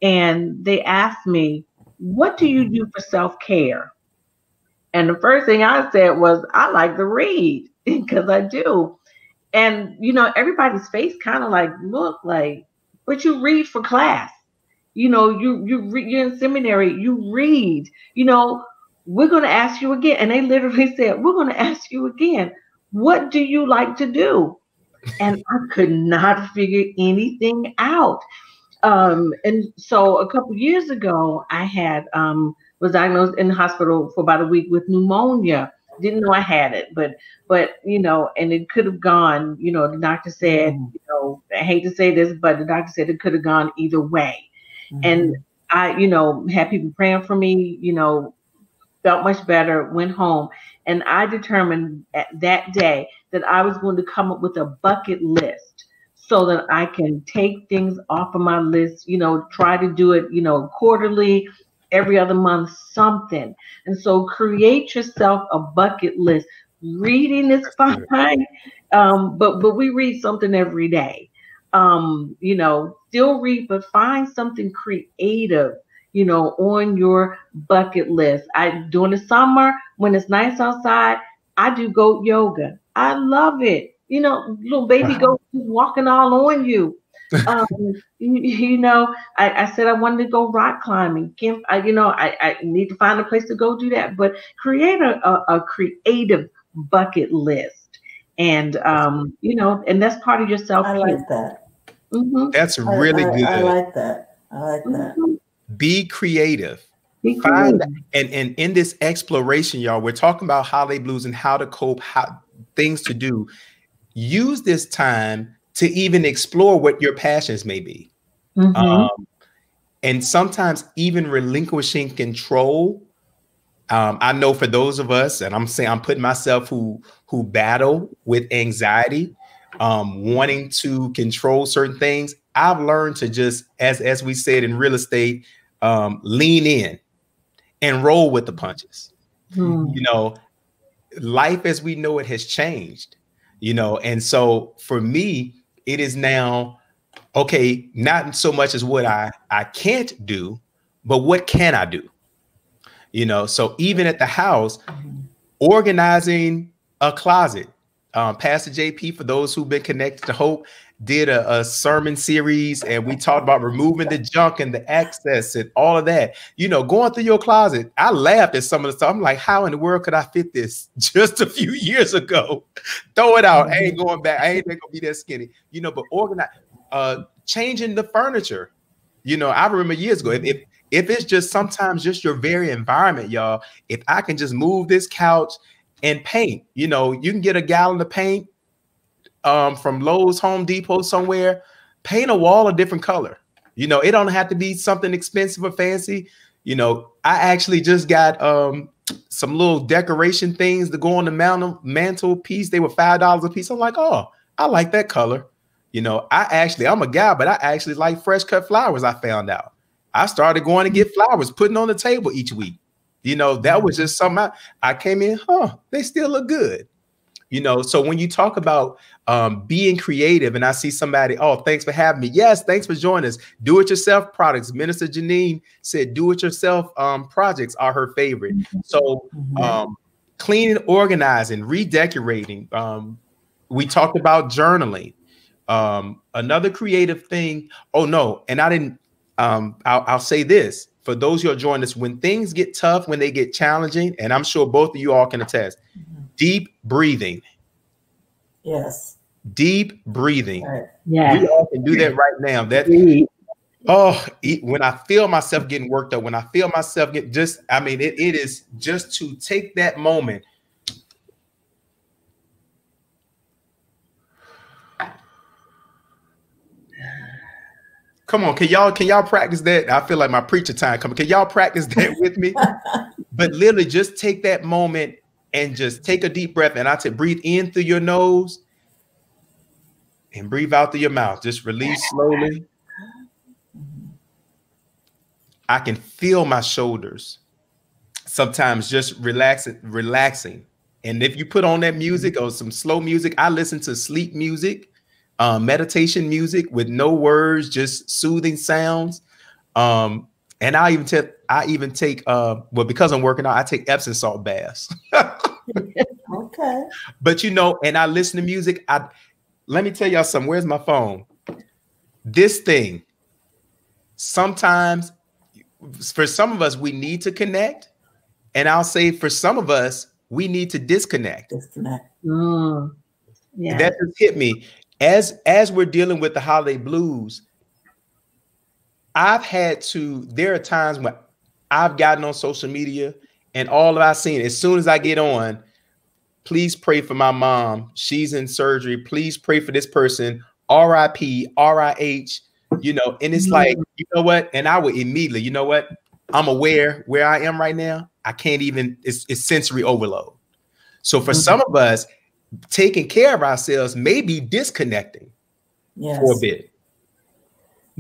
and they asked me, "What do you do for self care?" And the first thing I said was, "I like to read because I do." And you know, everybody's face kind of like look like, but you read for class. You know you you re- you're in seminary you read. You know we're going to ask you again. And they literally said we're going to ask you again. What do you like to do? And i could not figure anything out. Um and so a couple years ago i had um was diagnosed in the hospital for about a week with pneumonia didn't know i had it but but you know and it could have gone you know the doctor said Mm. you know i hate to say this but the doctor said it could have gone either way and I, you know, had people praying for me, you know, felt much better, went home. And I determined that day that I was going to come up with a bucket list so that I can take things off of my list, you know, try to do it, you know, quarterly, every other month, something. And so create yourself a bucket list. Reading is fine, um, but but we read something every day. Um, you know, still read, but find something creative, you know, on your bucket list. I during the summer when it's nice outside, I do goat yoga. I love it. You know, little baby goat walking all on you. Um, you, you, know, I, I, said I wanted to go rock climbing. Can I, you know, I, I need to find a place to go do that. But create a, a, a creative bucket list, and um, you know, and that's part of yourself. I like that. Mm-hmm. That's really I, good. I like that. I like that. Mm-hmm. Be creative. Be Find and and in this exploration, y'all, we're talking about holiday blues and how to cope, how things to do. Use this time to even explore what your passions may be. Mm-hmm. Um, and sometimes even relinquishing control. Um, I know for those of us, and I'm saying I'm putting myself who who battle with anxiety, um, wanting to control certain things. I've learned to just, as as we said in real estate, um, lean in and roll with the punches. Mm. You know, life as we know it has changed. You know, and so for me, it is now okay, not so much as what I I can't do, but what can I do? You know, so even at the house, organizing a closet. Um, Pastor JP, for those who've been connected to Hope, did a, a, sermon series and we talked about removing the junk and the excess and all of that. You know, going through your closet, I laughed at some of the stuff. I'm like, how in the world could I fit this just a few years ago? Throw it out. I ain't going back. I ain't gonna be that skinny. You know, but organize, uh, changing the furniture. You know, I remember years ago. If, if if it's just sometimes just your very environment, y'all. If I can just move this couch and paint, you know, you can get a gallon of paint um, from Lowe's, Home Depot, somewhere, paint a wall a different color. You know, it don't have to be something expensive or fancy. You know, I actually just got um, some little decoration things to go on the mantle mantle piece. They were five dollars a piece. I'm like, oh, I like that color. You know, I actually, I'm a guy, but I actually like fresh cut flowers. I found out. I started going to get flowers, putting on the table each week. You know, that was just something I, I came in, huh? They still look good. You know, so when you talk about um, being creative. And I see somebody, oh, thanks for having me. Yes, thanks for joining us. Do it yourself products. Minister Janine said do it yourself um, projects are her favorite. Mm-hmm. So mm-hmm. um, cleaning, organizing, redecorating. Um, we talked about journaling. Um, another creative thing. Oh, no. And I didn't, um, I'll, I'll say this for those who are joining us, when things get tough, when they get challenging, and I'm sure both of you all can attest, mm-hmm. Deep breathing. Yes deep breathing. Yeah, we all can do that right now. That oh, when I feel myself getting worked up, when I feel myself get just, I mean, it, it is just to take that moment. Come on, can y'all can y'all practice that? I feel like my preacher time coming. Can y'all practice that with me? but literally, just take that moment and just take a deep breath. And I say, breathe in through your nose and breathe out through your mouth. Just release slowly. I can feel my shoulders sometimes just relaxing, relaxing. And if you put on that music or some slow music, I listen to sleep music, uh, meditation music with no words, just soothing sounds. Um, and I even take I even take uh well because I'm working out, I take Epsom salt baths. okay. But you know, and I listen to music. I let me tell y'all something. Where's my phone? This thing, sometimes for some of us, we need to connect. And I'll say for some of us, we need to disconnect. Disconnect. Mm, yeah. That just hit me. As as we're dealing with the holiday blues, I've had to, there are times when I've gotten on social media and all that I've seen, as soon as I get on, Please pray for my mom. She's in surgery. Please pray for this person. RIP, RIH. you know, and it's like, you know what? And I would immediately, you know what? I'm aware where I am right now. I can't even, it's, it's sensory overload. So for mm-hmm. some of us, taking care of ourselves may be disconnecting yes. for a bit.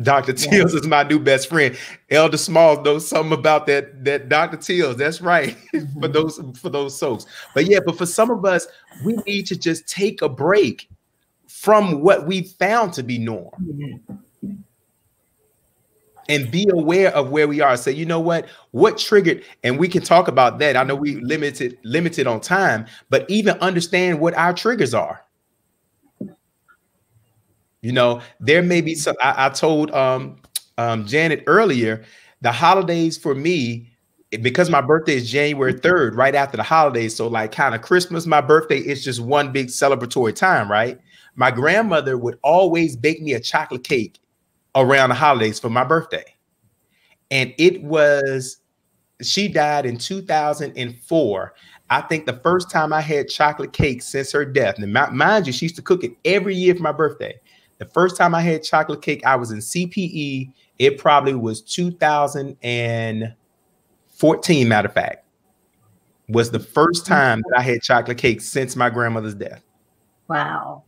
Dr. Yes. Tills is my new best friend. Elder Small knows something about that. That Dr. Tills, that's right. Mm-hmm. for those for those souls. But yeah, but for some of us, we need to just take a break from what we found to be norm. Mm-hmm and be aware of where we are. Say, you know what? What triggered? And we can talk about that. I know we limited limited on time, but even understand what our triggers are. You know, there may be some. I, I told um, um, Janet earlier, the holidays for me, because my birthday is January 3rd, right after the holidays. So, like, kind of Christmas, my birthday is just one big celebratory time, right? My grandmother would always bake me a chocolate cake around the holidays for my birthday. And it was, she died in 2004. I think the first time I had chocolate cake since her death. And mind you, she used to cook it every year for my birthday. The first time I had chocolate cake, I was in CPE. It probably was 2014, matter of fact, was the first mm-hmm. time that I had chocolate cake since my grandmother's death. Wow.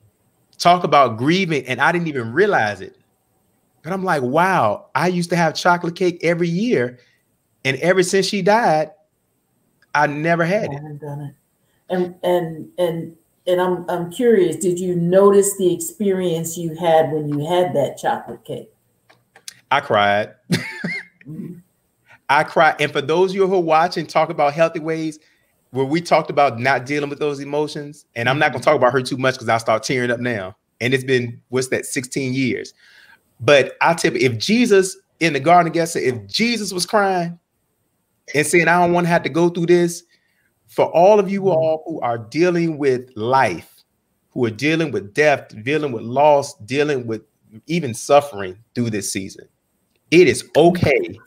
Talk about grieving, and I didn't even realize it. But I'm like, wow, I used to have chocolate cake every year. And ever since she died, I never had I it. Done it. And and and and I'm I'm curious, did you notice the experience you had when you had that chocolate cake? I cried. mm-hmm. I cried. And for those of you who are watching, talk about healthy ways, where we talked about not dealing with those emotions. And I'm not gonna talk about her too much because I start tearing up now. And it's been what's that 16 years. But I tip if Jesus in the Garden of Gethsemane, if Jesus was crying and saying, I don't want to have to go through this, for all of you mm-hmm. all who are dealing with life, who are dealing with death, dealing with loss, dealing with even suffering through this season, it is okay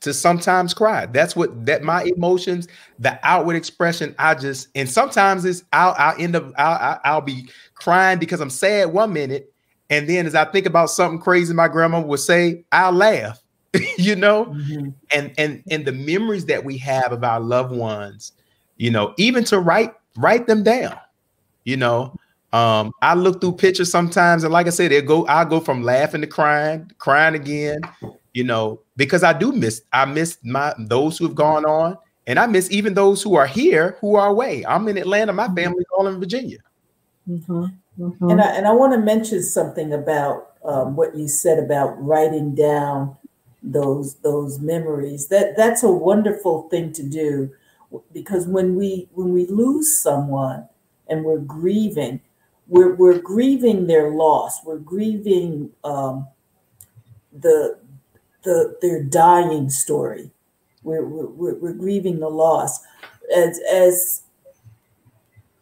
to sometimes cry. That's what that my emotions, the outward expression. I just and sometimes it's I'll I'll end up I'll I'll be crying because I'm sad one minute, and then as I think about something crazy my grandma would say, I'll laugh, you know? Mm-hmm. And and and the memories that we have of our loved ones, you know, even to write write them down, you know. Um, I look through pictures sometimes, and like I said, it go I go from laughing to crying, crying again, you know, because I do miss I miss my those who have gone on, and I miss even those who are here who are away. I'm in Atlanta, my mm-hmm. family's all in Virginia. Mm-hmm. Mm-hmm. And I and I want to mention something about um, what you said about writing down those those memories. That that's a wonderful thing to do because when we when we lose someone and we're grieving, we're we're grieving their loss. We're grieving um, the the their dying story. We're, we're, we're grieving the loss as as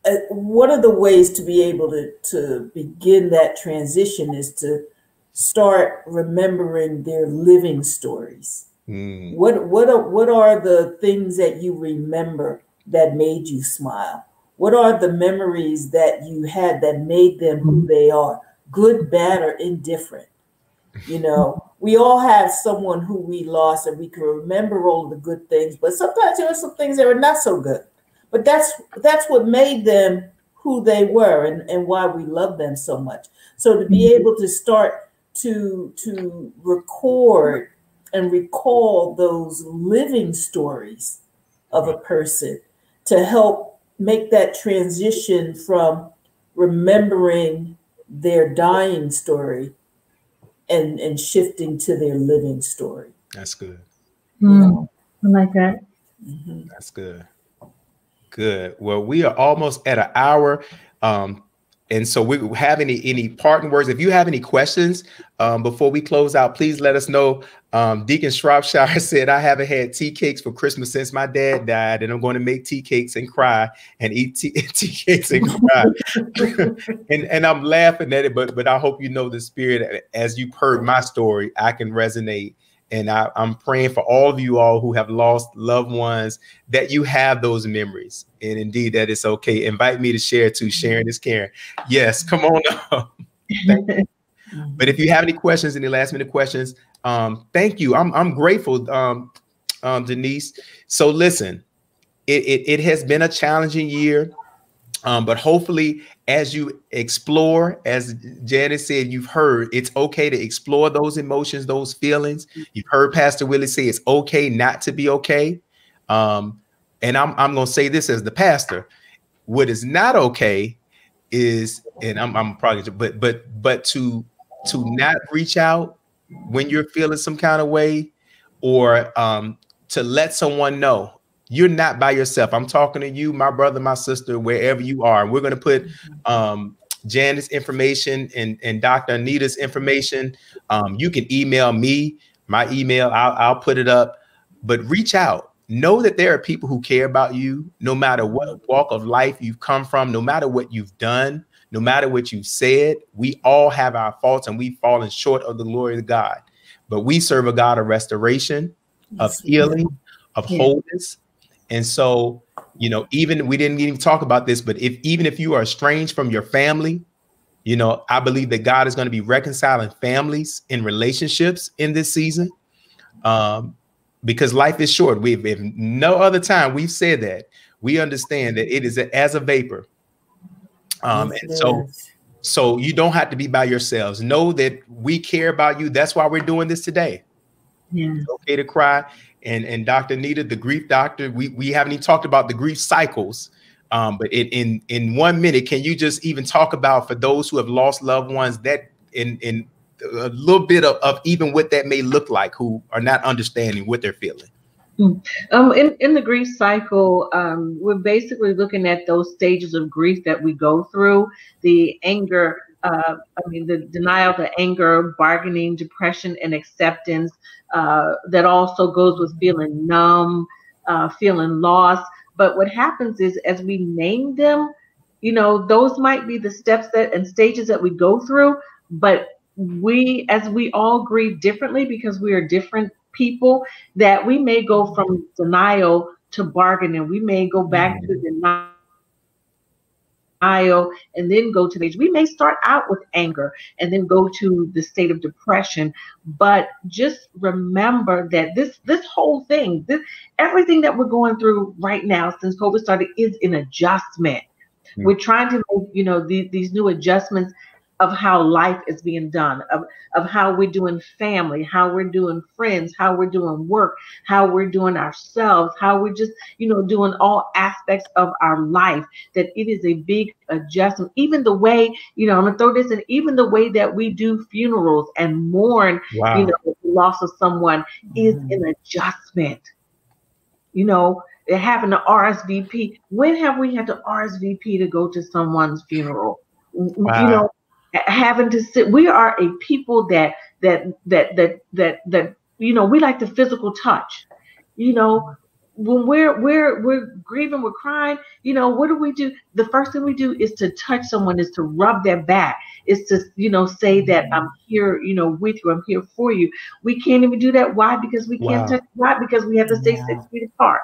uh, one of the ways to be able to, to begin that transition is to start remembering their living stories. Mm. What what are, what are the things that you remember that made you smile? What are the memories that you had that made them who they are, good, bad, or indifferent? You know, we all have someone who we lost, and we can remember all the good things, but sometimes there are some things that are not so good. But that's that's what made them who they were and, and why we love them so much. So to be mm-hmm. able to start to to record and recall those living stories of a person to help make that transition from remembering their dying story and and shifting to their living story. That's good. Mm, I like that. Mm-hmm. That's good. Good. Well, we are almost at an hour. Um, and so we have any any parting words. If you have any questions um, before we close out, please let us know. Um, Deacon Shropshire said, "I haven't had tea cakes for Christmas since my dad died, and I'm going to make tea cakes and cry and eat tea, tea cakes and cry." and and I'm laughing at it, but but I hope you know the spirit. As you've heard my story, I can resonate and I, am praying for all of you all who have lost loved ones that you have those memories. And indeed, that it's okay. Invite me to share too. Sharing is caring. Yes, come on up. But if you have any questions, any last minute questions, um, thank you. I'm I'm grateful, um, um, Denise. So listen, it, it it has been a challenging year, um, but hopefully, as you explore, as Janet said, you've heard it's okay to explore those emotions, those feelings. You've heard Pastor Willie say it's okay not to be okay. Um, and I'm I'm gonna say this as the pastor. What is not okay is, and I'm I'm probably but but but to to not reach out when you're feeling some kind of way, or um, to let someone know you're not by yourself. I'm talking to you, my brother, my sister, wherever you are. And We're going to put um, Janet's information and, and Dr. Anita's information. Um, you can email me, my email, I'll, I'll put it up, but reach out. Know that there are people who care about you, no matter what walk of life you've come from, no matter what you've done, no matter what you've said. We all have our faults and we've fallen short of the glory of God. But we serve a God of restoration, of healing, of wholeness, and so, you know, even we didn't even talk about this, but if even if you are estranged from your family, you know, I believe that God is going to be reconciling families in relationships in this season. Um, because life is short. We've if no other time we've said that we understand that it is as a vapor. Um, and so so you don't have to be by yourselves. Know that we care about you. That's why we're doing this today. Yeah. It's okay to cry and and Dr. Anita, the grief doctor. We we haven't even talked about the grief cycles. Um, but in, in in one minute, can you just even talk about for those who have lost loved ones that in in a little bit of, of even what that may look like, who are not understanding what they're feeling? Hmm. Um, in, in the grief cycle, um, we're basically looking at those stages of grief that we go through the anger, uh, I mean, the denial, the anger, bargaining, depression, and acceptance, uh, that also goes with feeling numb, uh, feeling lost. But what happens is, as we name them, you know, those might be the steps that and stages that we go through. But we, as we all grieve differently because we are different people, that we may go from denial to bargaining. We may go back mm-hmm. to denial denial and then go to the we may start out with anger and then go to the state of depression but just remember that this this whole thing this everything that we're going through right now since covid started is an adjustment mm-hmm. we're trying to make you know these, these new adjustments of how life is being done, of, of how we're doing family, how we're doing friends, how we're doing work, how we're doing ourselves, how we're just, you know, doing all aspects of our life, that it is a big adjustment. Even the way, you know, I'm gonna throw this in, even the way that we do funerals and mourn, wow. you know, the loss of someone is mm-hmm. an adjustment. You know, it having to RSVP. When have we had to RSVP to go to someone's funeral? Wow. You know, having to sit we are a people that that that that that that you know we like the physical touch. You know when we're we're we're grieving we're crying you know what do we do? The first thing we do is to touch someone is to rub their back is to you know say that mm-hmm. i'm here you know with you i'm here for you. We can't even do that. Why? Because we can't wow. touch why? Because we have to stay six feet apart.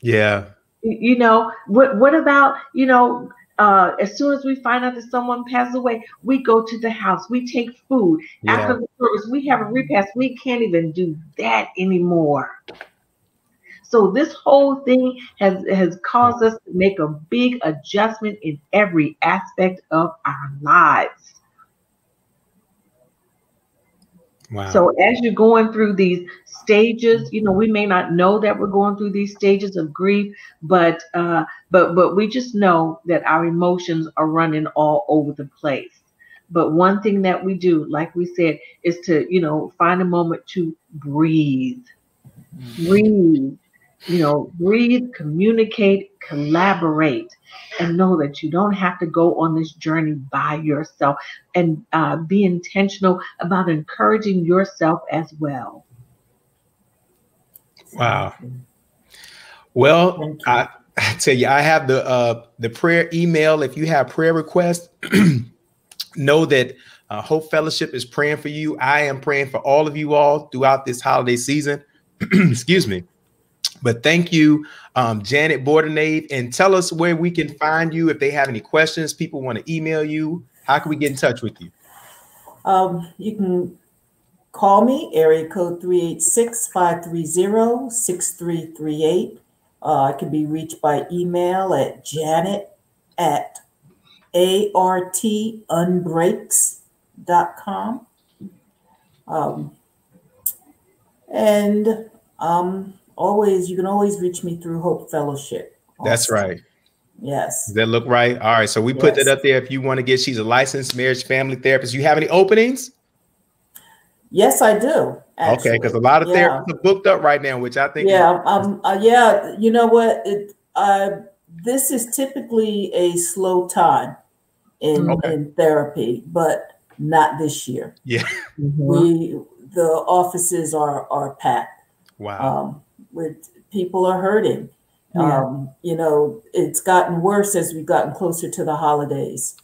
Yeah. You know what what about you know uh, as soon as we find out that someone passes away, we go to the house. We take food. Yeah. After the service, we have a repast. We can't even do that anymore. So this whole thing has has caused us to make a big adjustment in every aspect of our lives. Wow. So as you're going through these stages, you know, we may not know that we're going through these stages of grief, but uh, but but we just know that our emotions are running all over the place. But one thing that we do, like we said, is to you know find a moment to breathe, breathe, you know, breathe, communicate, collaborate, and know that you don't have to go on this journey by yourself and uh, be intentional about encouraging yourself as well. Wow. Well, I, I tell you, I have the uh, the prayer email. If you have prayer requests, know that uh, Hope Fellowship is praying for you. I am praying for all of you all throughout this holiday season. Excuse me. But thank you, um, Janet Bordenave, and tell us where we can find you if they have any questions. People want to email you. How can we get in touch with you? Um, you can call me, area code 386 530 6338. Uh, I can be reached by email at janet at artunbreaks.com. Um, and um, always, you can always reach me through Hope Fellowship. That's right. Yes. Does that look right? All right. So we put Yes. that up there. If you want to get, she's a licensed marriage family therapist. You have any openings? Yes, I do. Okay, because a lot of Yeah. therapists are booked up right now, which I think. Yeah, um, uh, yeah. You know what? It, uh, this is typically a slow time in Okay. in therapy, but not this year. Mhm. We the offices are are packed. Wow. Um, with people are hurting. Yeah. Um, you know, it's gotten worse as we've gotten closer to the holidays.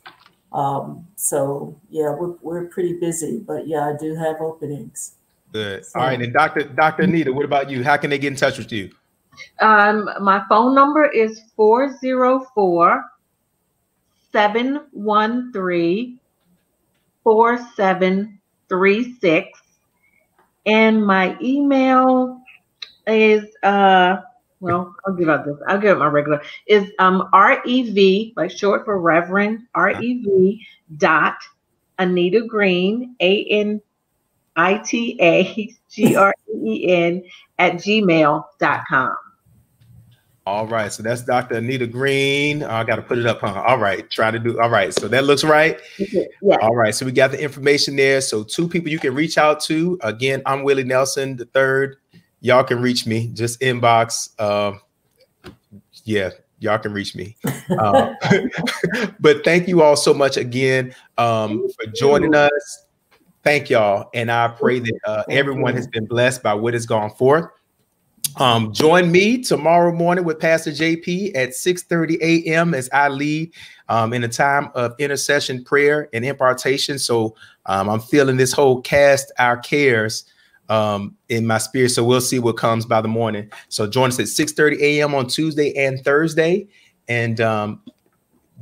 Um, so yeah, we're we're pretty busy, but yeah, I do have openings. Good. All right. And Dr. Dr. Anita, what about you? How can they get in touch with you? Um, my phone number is 404 713 4736. And my email is, uh, well, I'll give out this. I'll give it my regular. Is um REV, like short for Reverend, REV dot Anita Green, A N I T A G R E E N at gmail.com. All right. So that's Dr. Anita Green. I got to put it up, huh? All right. Try to do. All right. So that looks right. Yeah. All right. So we got the information there. So two people you can reach out to. Again, I'm Willie Nelson the third. Y'all can reach me. Just inbox. Um, yeah, y'all can reach me. Um, but thank you all so much again um, for joining us. Thank y'all, and I pray that uh, everyone has been blessed by what has gone forth. Um, join me tomorrow morning with Pastor JP at 6:30 a.m. as I lead um, in a time of intercession, prayer, and impartation. So um, I'm feeling this whole cast our cares um, in my spirit. So we'll see what comes by the morning. So join us at 6:30 a.m. on Tuesday and Thursday, and um,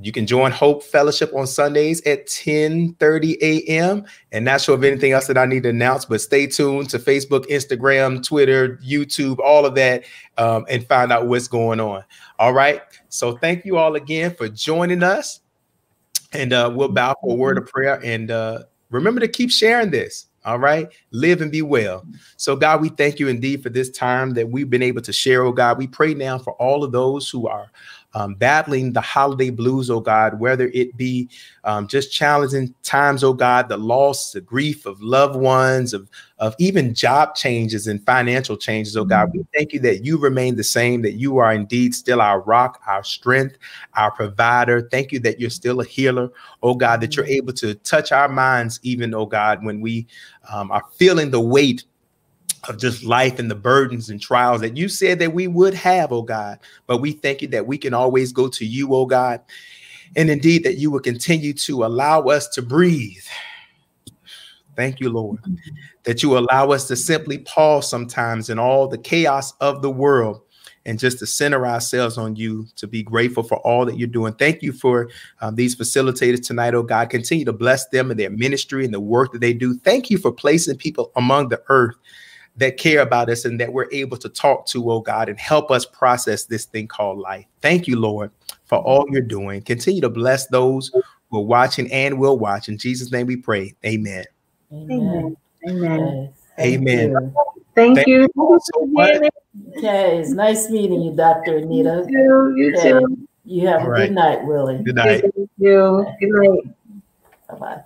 you can join Hope Fellowship on Sundays at 10:30 a.m. And not sure of anything else that I need to announce, but stay tuned to Facebook, Instagram, Twitter, YouTube, all of that, um, and find out what's going on. All right. So thank you all again for joining us, and uh, we'll bow for a word of prayer. And uh, remember to keep sharing this. All right. Live and be well. So, God, we thank you indeed for this time that we've been able to share, oh God. We pray now for all of those who are um, battling the holiday blues, oh God, whether it be um, just challenging times, oh God, the loss, the grief of loved ones, of, of even job changes and financial changes, oh God. We thank you that you remain the same, that you are indeed still our rock, our strength, our provider. Thank you that you're still a healer, oh God, that you're able to touch our minds, even, oh God, when we um, are feeling the weight of just life and the burdens and trials that you said that we would have, oh God. But we thank you that we can always go to you, oh God. And indeed, that you will continue to allow us to breathe. Thank you, Lord, that you allow us to simply pause sometimes in all the chaos of the world and just to center ourselves on you, to be grateful for all that you're doing. Thank you for um, these facilitators tonight, oh God. Continue to bless them and their ministry and the work that they do. Thank you for placing people among the earth that care about us and that we're able to talk to, oh God, and help us process this thing called life. Thank you, Lord, for all you're doing. Continue to bless those who are watching and will watch. In Jesus' name we pray. Amen. Amen. Amen. Okay. Thank Amen. you. Thank, Thank you. you so much. Okay, it's nice meeting you, Dr. Anita. You, you Okay. too. You have All a right. good night, Willie. Good night. Thank you. Good night. Bye bye.